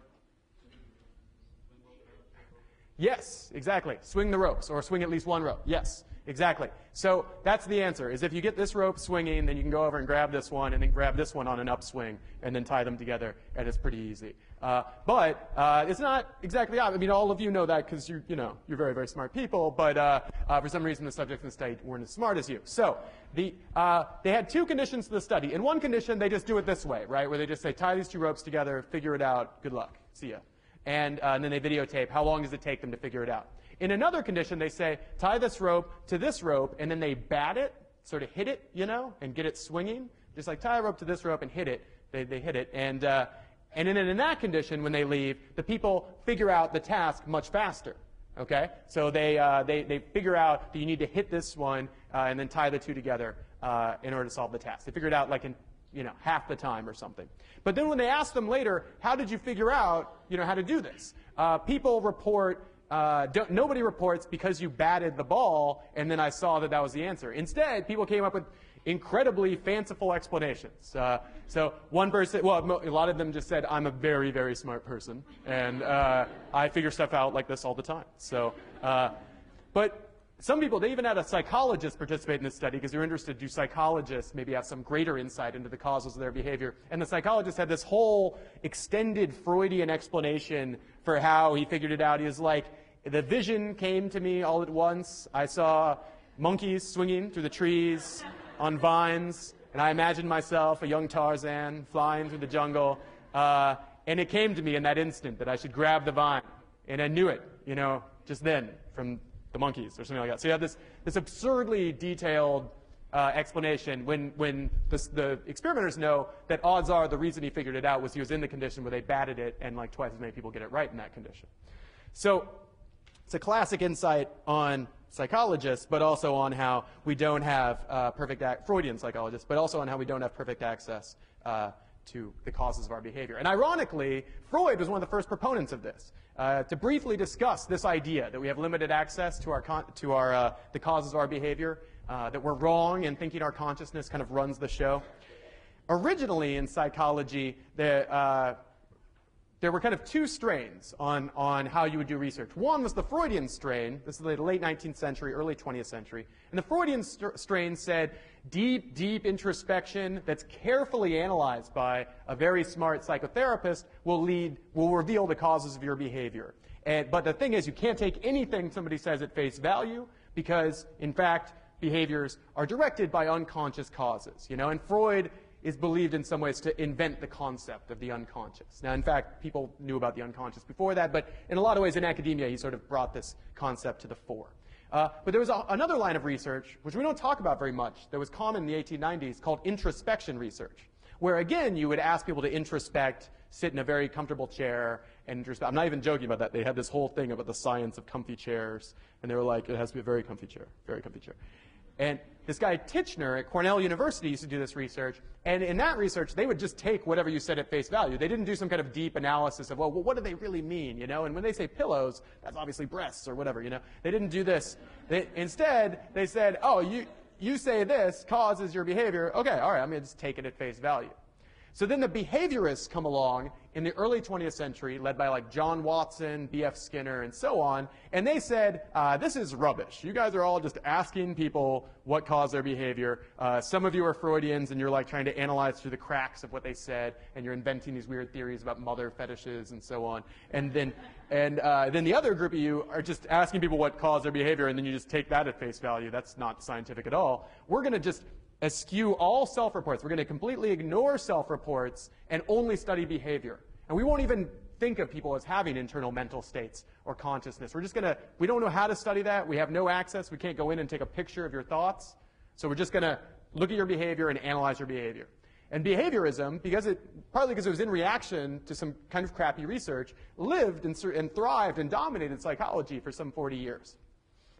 Yes, exactly. Swing the ropes, or swing at least one rope. Yes, exactly. So that's the answer, is if you get this rope swinging, then you can go over and grab this one, and then grab this one on an upswing, and then tie them together, and it's pretty easy. Uh, but uh, it's not exactly obvious. I mean, all of you know that because you, you know, you're very, very smart people, but uh, uh, for some reason the subjects in the study weren't as smart as you. So the, uh, they had two conditions to the study. In one condition, they just do it this way, right, where they just say, tie these two ropes together, figure it out, good luck, see ya and, uh, and then they videotape how long does it take them to figure it out. In another condition, they say, tie this rope to this rope, and then they bat it, sort of hit it, you know, and get it swinging. Just like tie a rope to this rope and hit it. They, they hit it. And, uh, and then in that condition, when they leave, the people figure out the task much faster. Okay? So they, uh, they, they figure out that you need to hit this one uh, and then tie the two together uh, in order to solve the task. They figure it out like in you know, half the time or something. But then when they ask them later, how did you figure out, you know, how to do this? Uh, people report, uh, nobody reports because you batted the ball and then I saw that that was the answer. Instead, people came up with incredibly fanciful explanations. Uh, so one person, well, a lot of them just said, I'm a very, very smart person and uh, I figure stuff out like this all the time. So, uh, but some people, they even had a psychologist participate in this study because they're interested, do psychologists maybe have some greater insight into the causes of their behavior? And the psychologist had this whole extended Freudian explanation for how he figured it out. He was like, the vision came to me all at once. I saw monkeys swinging through the trees on vines, and I imagined myself, a young Tarzan, flying through the jungle. Uh, and it came to me in that instant that I should grab the vine. And I knew it, you know, just then from the monkeys or something like that. So you have this, this absurdly detailed uh, explanation when, when the, the, experimenters know that odds are the reason he figured it out was he was in the condition where they batted it and like twice as many people get it right in that condition. So it's a classic insight on psychologists, but also on how we don't have uh, perfect, ac- Freudian psychologists, but also on how we don't have perfect access uh, to the causes of our behavior. And ironically, Freud was one of the first proponents of this. Uh, to briefly discuss this idea that we have limited access to our con- to our uh, the causes of our behavior, uh, that we're wrong in thinking our consciousness kind of runs the show. Originally in psychology, the uh, there were kind of two strains on, on how you would do research. One was the Freudian strain. This is the late 19th century, early 20th century. And the Freudian st- strain said deep, deep introspection that's carefully analyzed by a very smart psychotherapist will lead, will reveal the causes of your behavior. And, but the thing is, you can't take anything somebody says at face value because, in fact, behaviors are directed by unconscious causes. You know, and Freud is believed in some ways to invent the concept of the unconscious. Now, in fact, people knew about the unconscious before that, but in a lot of ways in academia, he sort of brought this concept to the fore. Uh, but there was a, another line of research, which we don't talk about very much, that was common in the 1890s called introspection research, where again, you would ask people to introspect, sit in a very comfortable chair, and introspect. I'm not even joking about that. They had this whole thing about the science of comfy chairs, and they were like, it has to be a very comfy chair, very comfy chair. And this guy Titchener at Cornell University used to do this research, and in that research, they would just take whatever you said at face value. They didn't do some kind of deep analysis of, well, well what do they really mean, you know? And when they say pillows, that's obviously breasts or whatever, you know? They didn't do this. They, instead, they said, oh, you, you say this causes your behavior. Okay, all right, I'm going to just take it at face value. So then the behaviorists come along in the early 20th century, led by like John Watson, B.F. Skinner, and so on, and they said, uh, this is rubbish. You guys are all just asking people what caused their behavior. Uh, some of you are Freudians, and you're like trying to analyze through the cracks of what they said, and you're inventing these weird theories about mother fetishes and so on. And then, and uh, then the other group of you are just asking people what caused their behavior, and then you just take that at face value. That's not scientific at all. We're going to just eschew all self-reports. We're going to completely ignore self-reports and only study behavior. And we won't even think of people as having internal mental states or consciousness. We're just going to, we don't know how to study that. We have no access. We can't go in and take a picture of your thoughts. So we're just going to look at your behavior and analyze your behavior. And behaviorism, because it, partly because it was in reaction to some kind of crappy research, lived and, and thrived and dominated psychology for some 40 years.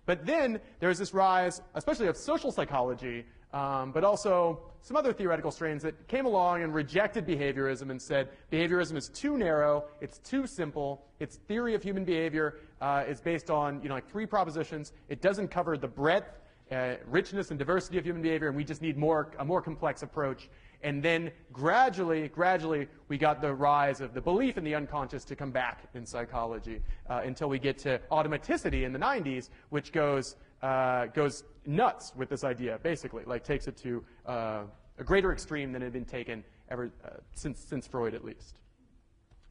But then there's this rise, especially of social psychology, um, but also some other theoretical strains that came along and rejected behaviorism and said behaviorism is too narrow, it's too simple, its theory of human behavior uh, is based on you know like three propositions. It doesn't cover the breadth, uh, richness, and diversity of human behavior, and we just need more a more complex approach. And then gradually, gradually, we got the rise of the belief in the unconscious to come back in psychology uh, until we get to automaticity in the 90s, which goes, uh, goes nuts with this idea, basically, like takes it to uh, a greater extreme than had been taken ever uh, since, since Freud, at least.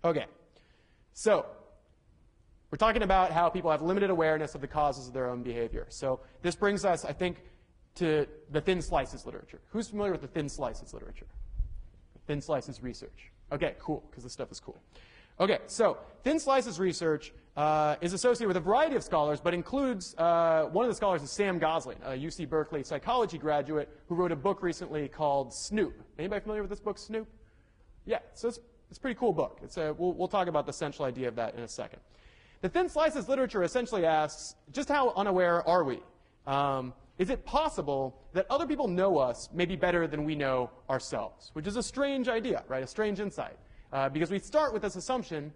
Okay, so we're talking about how people have limited awareness of the causes of their own behavior. So this brings us, I think, to the thin slices literature. Who's familiar with the thin slices literature? Thin slices research. Okay, cool, because this stuff is cool. Okay, so thin slices research uh, is associated with a variety of scholars, but includes uh, one of the scholars is Sam Gosling, a UC Berkeley psychology graduate who wrote a book recently called Snoop. Anybody familiar with this book, Snoop? Yeah, so it's, it's a pretty cool book. It's a, we'll, we'll talk about the central idea of that in a second. The thin slices literature essentially asks, just how unaware are we? Um, is it possible that other people know us maybe better than we know ourselves? Which is a strange idea, right? A strange insight. Uh, because we start with this assumption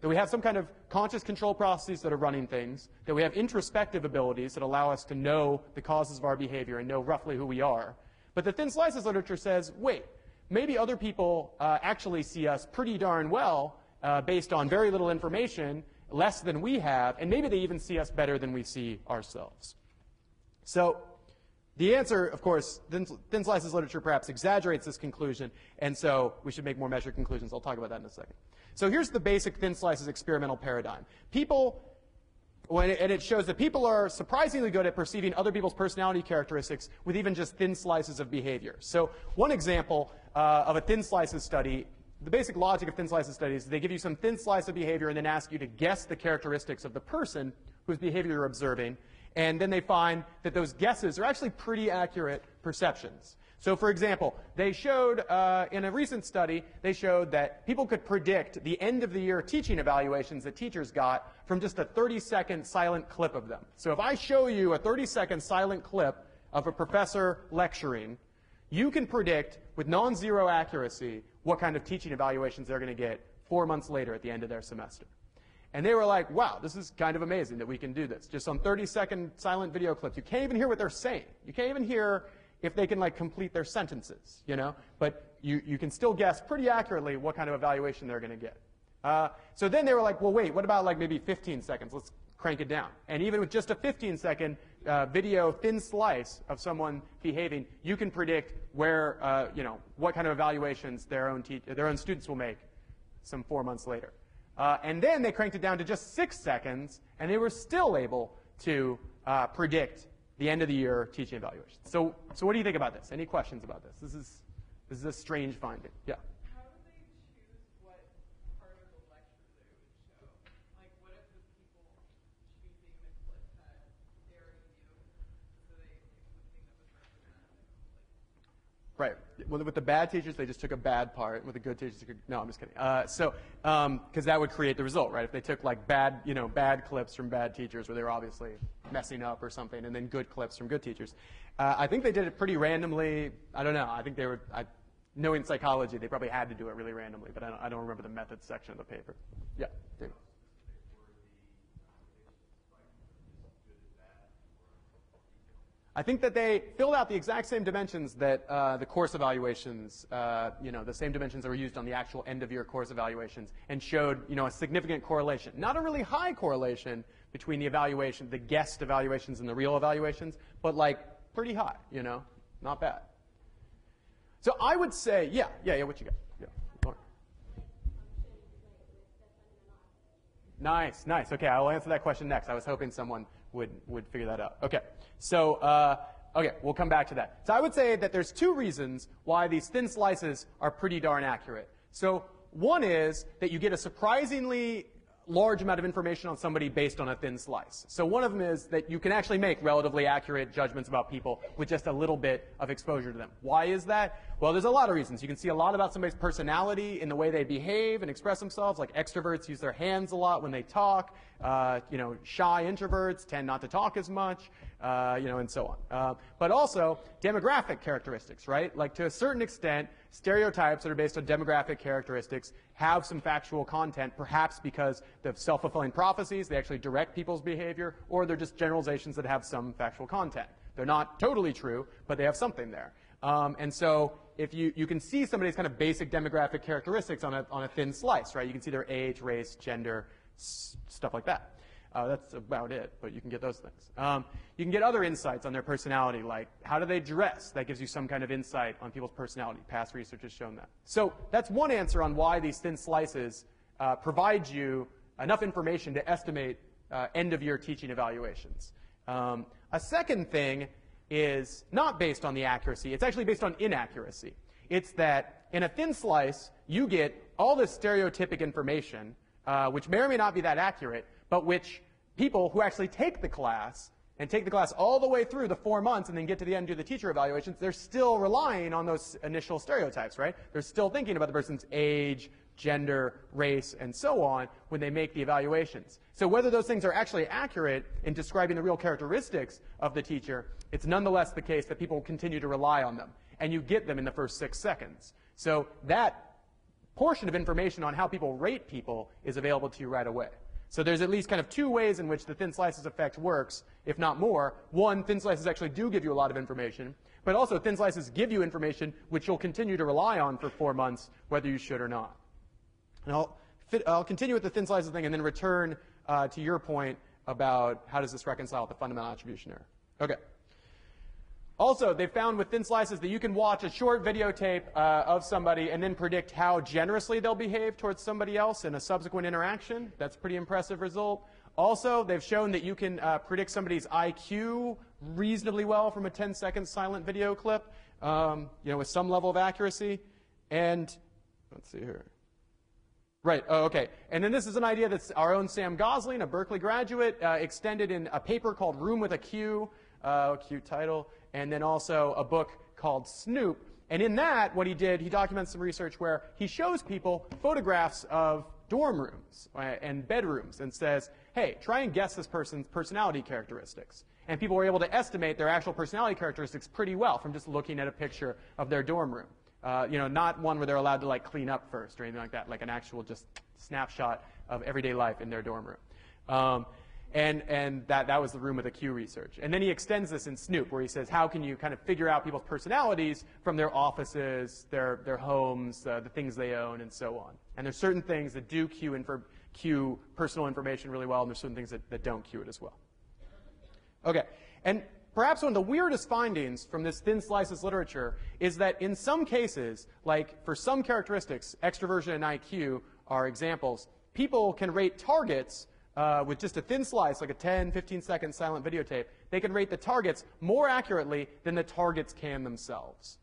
that we have some kind of conscious control processes that are running things, that we have introspective abilities that allow us to know the causes of our behavior and know roughly who we are. But the thin slices literature says, wait, maybe other people uh, actually see us pretty darn well uh, based on very little information, less than we have, and maybe they even see us better than we see ourselves. So the answer, of course, thin, thin slices literature perhaps exaggerates this conclusion, and so we should make more measured conclusions. I'll talk about that in a second. So here's the basic thin slices experimental paradigm. People, and it shows that people are surprisingly good at perceiving other people's personality characteristics with even just thin slices of behavior. So one example uh, of a thin slices study the basic logic of thin slices studies is they give you some thin slice of behavior and then ask you to guess the characteristics of the person whose behavior you're observing. And then they find that those guesses are actually pretty accurate perceptions. So, for example, they showed uh, in a recent study, they showed that people could predict the end of the year teaching evaluations that teachers got from just a 30 second silent clip of them. So, if I show you a 30 second silent clip of a professor lecturing, you can predict with non zero accuracy what kind of teaching evaluations they're going to get four months later at the end of their semester. And they were like, wow, this is kind of amazing that we can do this. Just on 30 second silent video clips. You can't even hear what they're saying. You can't even hear if they can like complete their sentences, you know? But you, you can still guess pretty accurately what kind of evaluation they're going to get. Uh, so then they were like, well, wait, what about like maybe 15 seconds? Let's crank it down. And even with just a 15 second uh, video thin slice of someone behaving, you can predict where, uh, you know, what kind of evaluations their own, their own students will make some four months later. Uh, and then they cranked it down to just six seconds, and they were still able to uh, predict the end of the year teaching evaluation. So, so what do you think about this? Any questions about this? This is, this is a strange finding. Yeah. Right. With the bad teachers, they just took a bad part. With the good teachers, could, no, I'm just kidding. Uh, so, because um, that would create the result, right? If they took like bad, you know, bad clips from bad teachers where they were obviously messing up or something, and then good clips from good teachers. Uh, I think they did it pretty randomly. I don't know. I think they were, I, knowing psychology, they probably had to do it really randomly, but I don't, I don't remember the methods section of the paper. Yeah, David. I think that they filled out the exact same dimensions that uh, the course evaluations, uh, you know, the same dimensions that were used on the actual end-of-year course evaluations, and showed, you know, a significant correlation. Not a really high correlation between the evaluation, the guessed evaluations and the real evaluations, but like pretty high, you know, not bad. So I would say, yeah, yeah, yeah. What you got? Yeah, Nice, nice. Okay, I will answer that question next. I was hoping someone would would figure that out. Okay. So, uh, okay, we'll come back to that. So I would say that there's two reasons why these thin slices are pretty darn accurate. So one is that you get a surprisingly large amount of information on somebody based on a thin slice. So one of them is that you can actually make relatively accurate judgments about people with just a little bit of exposure to them. Why is that? Well, there's a lot of reasons. You can see a lot about somebody's personality in the way they behave and express themselves. Like extroverts use their hands a lot when they talk. Uh, you know, shy introverts tend not to talk as much. Uh, you know, and so on. Uh, but also demographic characteristics, right? Like to a certain extent, stereotypes that are based on demographic characteristics have some factual content, perhaps because they're self-fulfilling prophecies, they actually direct people's behavior, or they're just generalizations that have some factual content. They're not totally true, but they have something there. Um, and so if you, you can see somebody's kind of basic demographic characteristics on a, on a thin slice, right? You can see their age, race, gender, stuff like that. Uh, that's about it, but you can get those things. Um, you can get other insights on their personality, like how do they dress? That gives you some kind of insight on people's personality. Past research has shown that. So that's one answer on why these thin slices uh, provide you enough information to estimate uh, end of year teaching evaluations. Um, a second thing is not based on the accuracy, it's actually based on inaccuracy. It's that in a thin slice, you get all this stereotypic information, uh, which may or may not be that accurate, but which people who actually take the class and take the class all the way through the four months and then get to the end and do the teacher evaluations, they're still relying on those initial stereotypes, right? They're still thinking about the person's age, gender, race, and so on when they make the evaluations. So whether those things are actually accurate in describing the real characteristics of the teacher, it's nonetheless the case that people continue to rely on them. And you get them in the first six seconds. So that portion of information on how people rate people is available to you right away. So there's at least kind of two ways in which the thin slices effect works, if not more. One, thin slices actually do give you a lot of information, but also thin slices give you information which you'll continue to rely on for four months, whether you should or not. And I'll, fit, I'll continue with the thin slices thing and then return uh, to your point about how does this reconcile with the fundamental attribution error. Okay. Also, they found with thin slices that you can watch a short videotape uh, of somebody and then predict how generously they'll behave towards somebody else in a subsequent interaction. That's a pretty impressive result. Also, they've shown that you can uh, predict somebody's IQ reasonably well from a 10-second silent video clip, um, you know, with some level of accuracy. And let's see here. Right. Oh, okay. And then this is an idea that's our own Sam Gosling, a Berkeley graduate, uh, extended in a paper called Room with a Cue, uh, cute title, and then also a book called Snoop. And in that, what he did, he documents some research where he shows people photographs of dorm rooms uh, and bedrooms and says, hey, try and guess this person's personality characteristics. And people were able to estimate their actual personality characteristics pretty well from just looking at a picture of their dorm room. Uh, you know, not one where they're allowed to like clean up first or anything like that, like an actual just snapshot of everyday life in their dorm room. Um, and and that, that was the room with the Cue research. And then he extends this in Snoop, where he says, how can you kind of figure out people's personalities from their offices, their, their homes, uh, the things they own, and so on. And there's certain things that do cue, infor- cue personal information really well, and there's certain things that, that don't cue it as well. Okay, and perhaps one of the weirdest findings from this thin slices literature is that in some cases, like for some characteristics, extroversion and IQ are examples, people can rate targets uh, with just a thin slice, like a 10, 15 second silent videotape, they can rate the targets more accurately than the targets can themselves,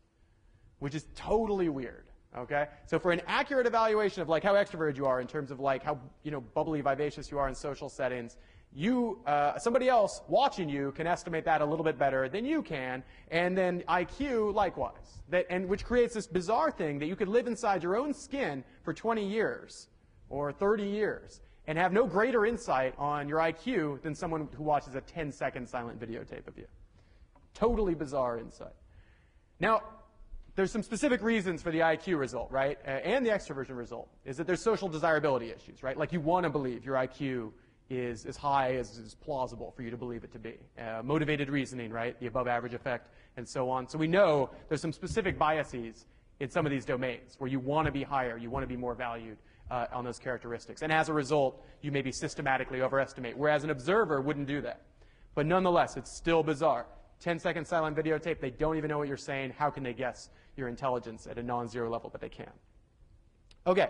which is totally weird. Okay, so for an accurate evaluation of like how extroverted you are in terms of like how you know bubbly, vivacious you are in social settings, you uh, somebody else watching you can estimate that a little bit better than you can, and then IQ likewise. That and which creates this bizarre thing that you could live inside your own skin for 20 years or 30 years and have no greater insight on your IQ than someone who watches a 10 second silent videotape of you. Totally bizarre insight. Now, there's some specific reasons for the IQ result, right? And the extroversion result is that there's social desirability issues, right? Like you want to believe your IQ is as high as is plausible for you to believe it to be. Uh, motivated reasoning, right? The above average effect and so on. So we know there's some specific biases in some of these domains where you want to be higher, you want to be more valued uh, on those characteristics. And as a result, you maybe systematically overestimate, whereas an observer wouldn't do that. But nonetheless, it's still bizarre. 10 second silent videotape, they don't even know what you're saying. How can they guess your intelligence at a non zero level? But they can. Okay,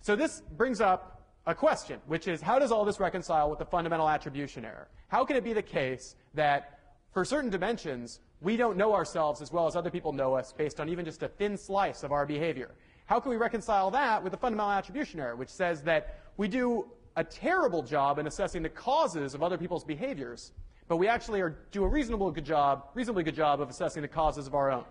so this brings up a question, which is how does all this reconcile with the fundamental attribution error? How can it be the case that for certain dimensions, we don't know ourselves as well as other people know us based on even just a thin slice of our behavior? How can we reconcile that with the fundamental attribution error, which says that we do a terrible job in assessing the causes of other people's behaviors, but we actually are, do a reasonable good job, reasonably good job of assessing the causes of our own.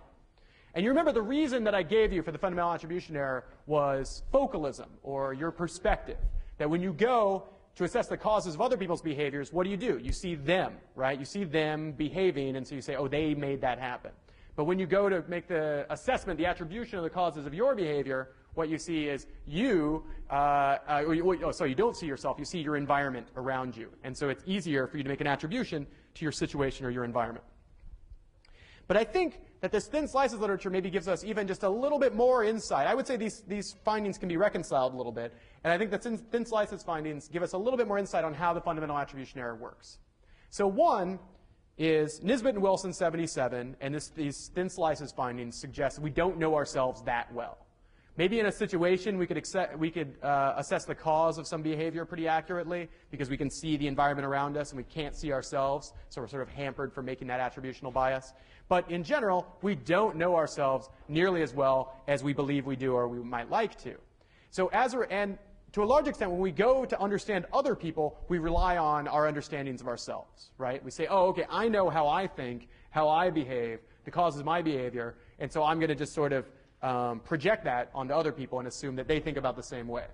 And you remember the reason that I gave you for the fundamental attribution error was focalism, or your perspective. That when you go to assess the causes of other people's behaviors, what do you do? You see them, right? You see them behaving, and so you say, oh, they made that happen. But when you go to make the assessment, the attribution of the causes of your behavior, what you see is you, uh, uh, oh, sorry, you don't see yourself, you see your environment around you. And so it's easier for you to make an attribution to your situation or your environment. But I think that this thin slices literature maybe gives us even just a little bit more insight. I would say these, these findings can be reconciled a little bit. And I think that thin slices findings give us a little bit more insight on how the fundamental attribution error works. So one is Nisbett and Wilson 77, and this, these thin slices findings suggest we don't know ourselves that well. Maybe in a situation we could, accept, we could uh, assess the cause of some behavior pretty accurately because we can see the environment around us and we can't see ourselves, so we're sort of hampered from making that attributional bias. But in general, we don't know ourselves nearly as well as we believe we do or we might like to. So as we're, and to a large extent, when we go to understand other people, we rely on our understandings of ourselves, right? We say, oh, okay, I know how I think, how I behave, the causes of my behavior, and so I'm going to just sort of um, project that onto other people and assume that they think about the same way.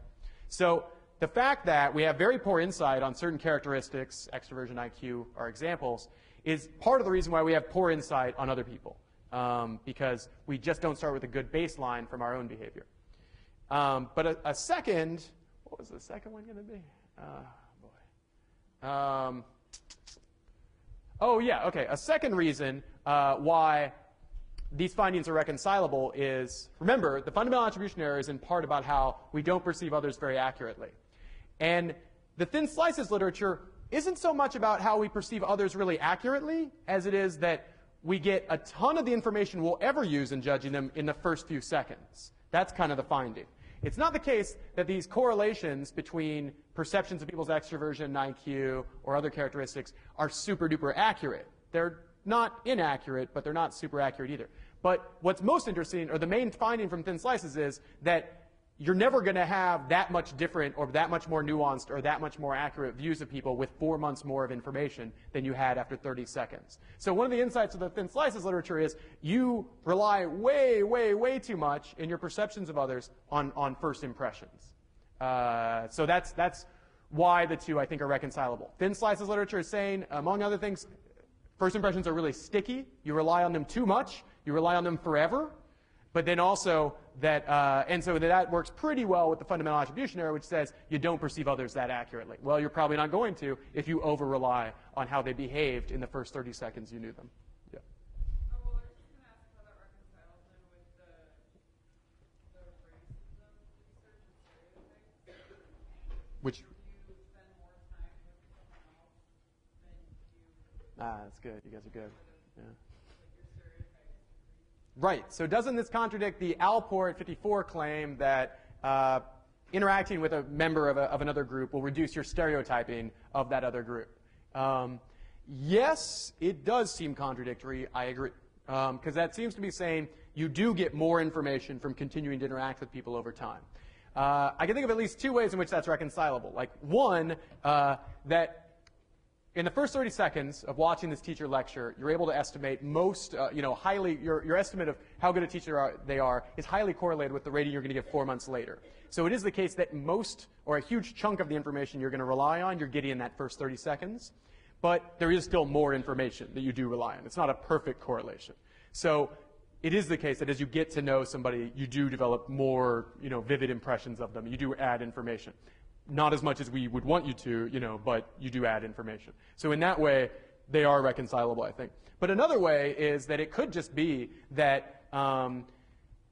So the fact that we have very poor insight on certain characteristics, extroversion, IQ are examples, is part of the reason why we have poor insight on other people, um, because we just don't start with a good baseline from our own behavior. Um, but a, a, second, what was the second one going to be? Oh, boy. Um, oh, yeah, okay. A second reason uh, why these findings are reconcilable is, remember, the fundamental attribution error is in part about how we don't perceive others very accurately. And the thin slices literature isn't so much about how we perceive others really accurately as it is that we get a ton of the information we'll ever use in judging them in the first few seconds. That's kind of the finding. It's not the case that these correlations between perceptions of people's extroversion and IQ or other characteristics are super duper accurate. They're not inaccurate, but they're not super accurate either. But what's most interesting, or the main finding from thin slices, is that you're never going to have that much different or that much more nuanced or that much more accurate views of people with four months more of information than you had after 30 seconds. So one of the insights of the thin slices literature is you rely way, way, way too much in your perceptions of others on, on first impressions. Uh, so that's, that's why the two, I think, are reconcilable. Thin slices literature is saying, among other things, First impressions are really sticky. You rely on them too much. You rely on them forever. But then also that, uh, and so that works pretty well with the fundamental attribution error, which says you don't perceive others that accurately. Well, you're probably not going to if you over rely on how they behaved in the first 30 seconds you knew them. Yeah. Which Ah, that's good. You guys are good. Yeah. Right. So doesn't this contradict the Allport 54 claim that uh, interacting with a member of, a, of, another group will reduce your stereotyping of that other group? Um, yes, it does seem contradictory. I agree. Because um, that seems to be saying you do get more information from continuing to interact with people over time. Uh, I can think of at least two ways in which that's reconcilable. Like, one, uh, that in the first 30 seconds of watching this teacher lecture, you're able to estimate most, uh, you know, highly, your, your estimate of how good a teacher are, they are is highly correlated with the rating you're going to get four months later. So it is the case that most, or a huge chunk of the information you're going to rely on, you're getting in that first 30 seconds. But there is still more information that you do rely on. It's not a perfect correlation. So it is the case that as you get to know somebody, you do develop more, you know, vivid impressions of them. You do add information not as much as we would want you to, you know, but you do add information. So in that way, they are reconcilable, I think. But another way is that it could just be that um,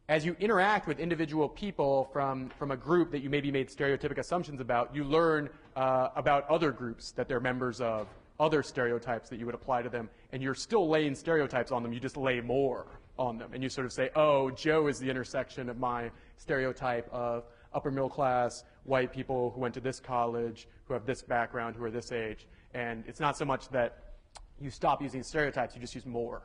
as you interact with individual people from, from a group that you maybe made stereotypic assumptions about, you learn uh, about other groups that they're members of, other stereotypes that you would apply to them, and you're still laying stereotypes on them, you just lay more on them. And you sort of say, oh, Joe is the intersection of my stereotype of upper middle class, white people who went to this college, who have this background, who are this age. And it's not so much that you stop using stereotypes, you just use more.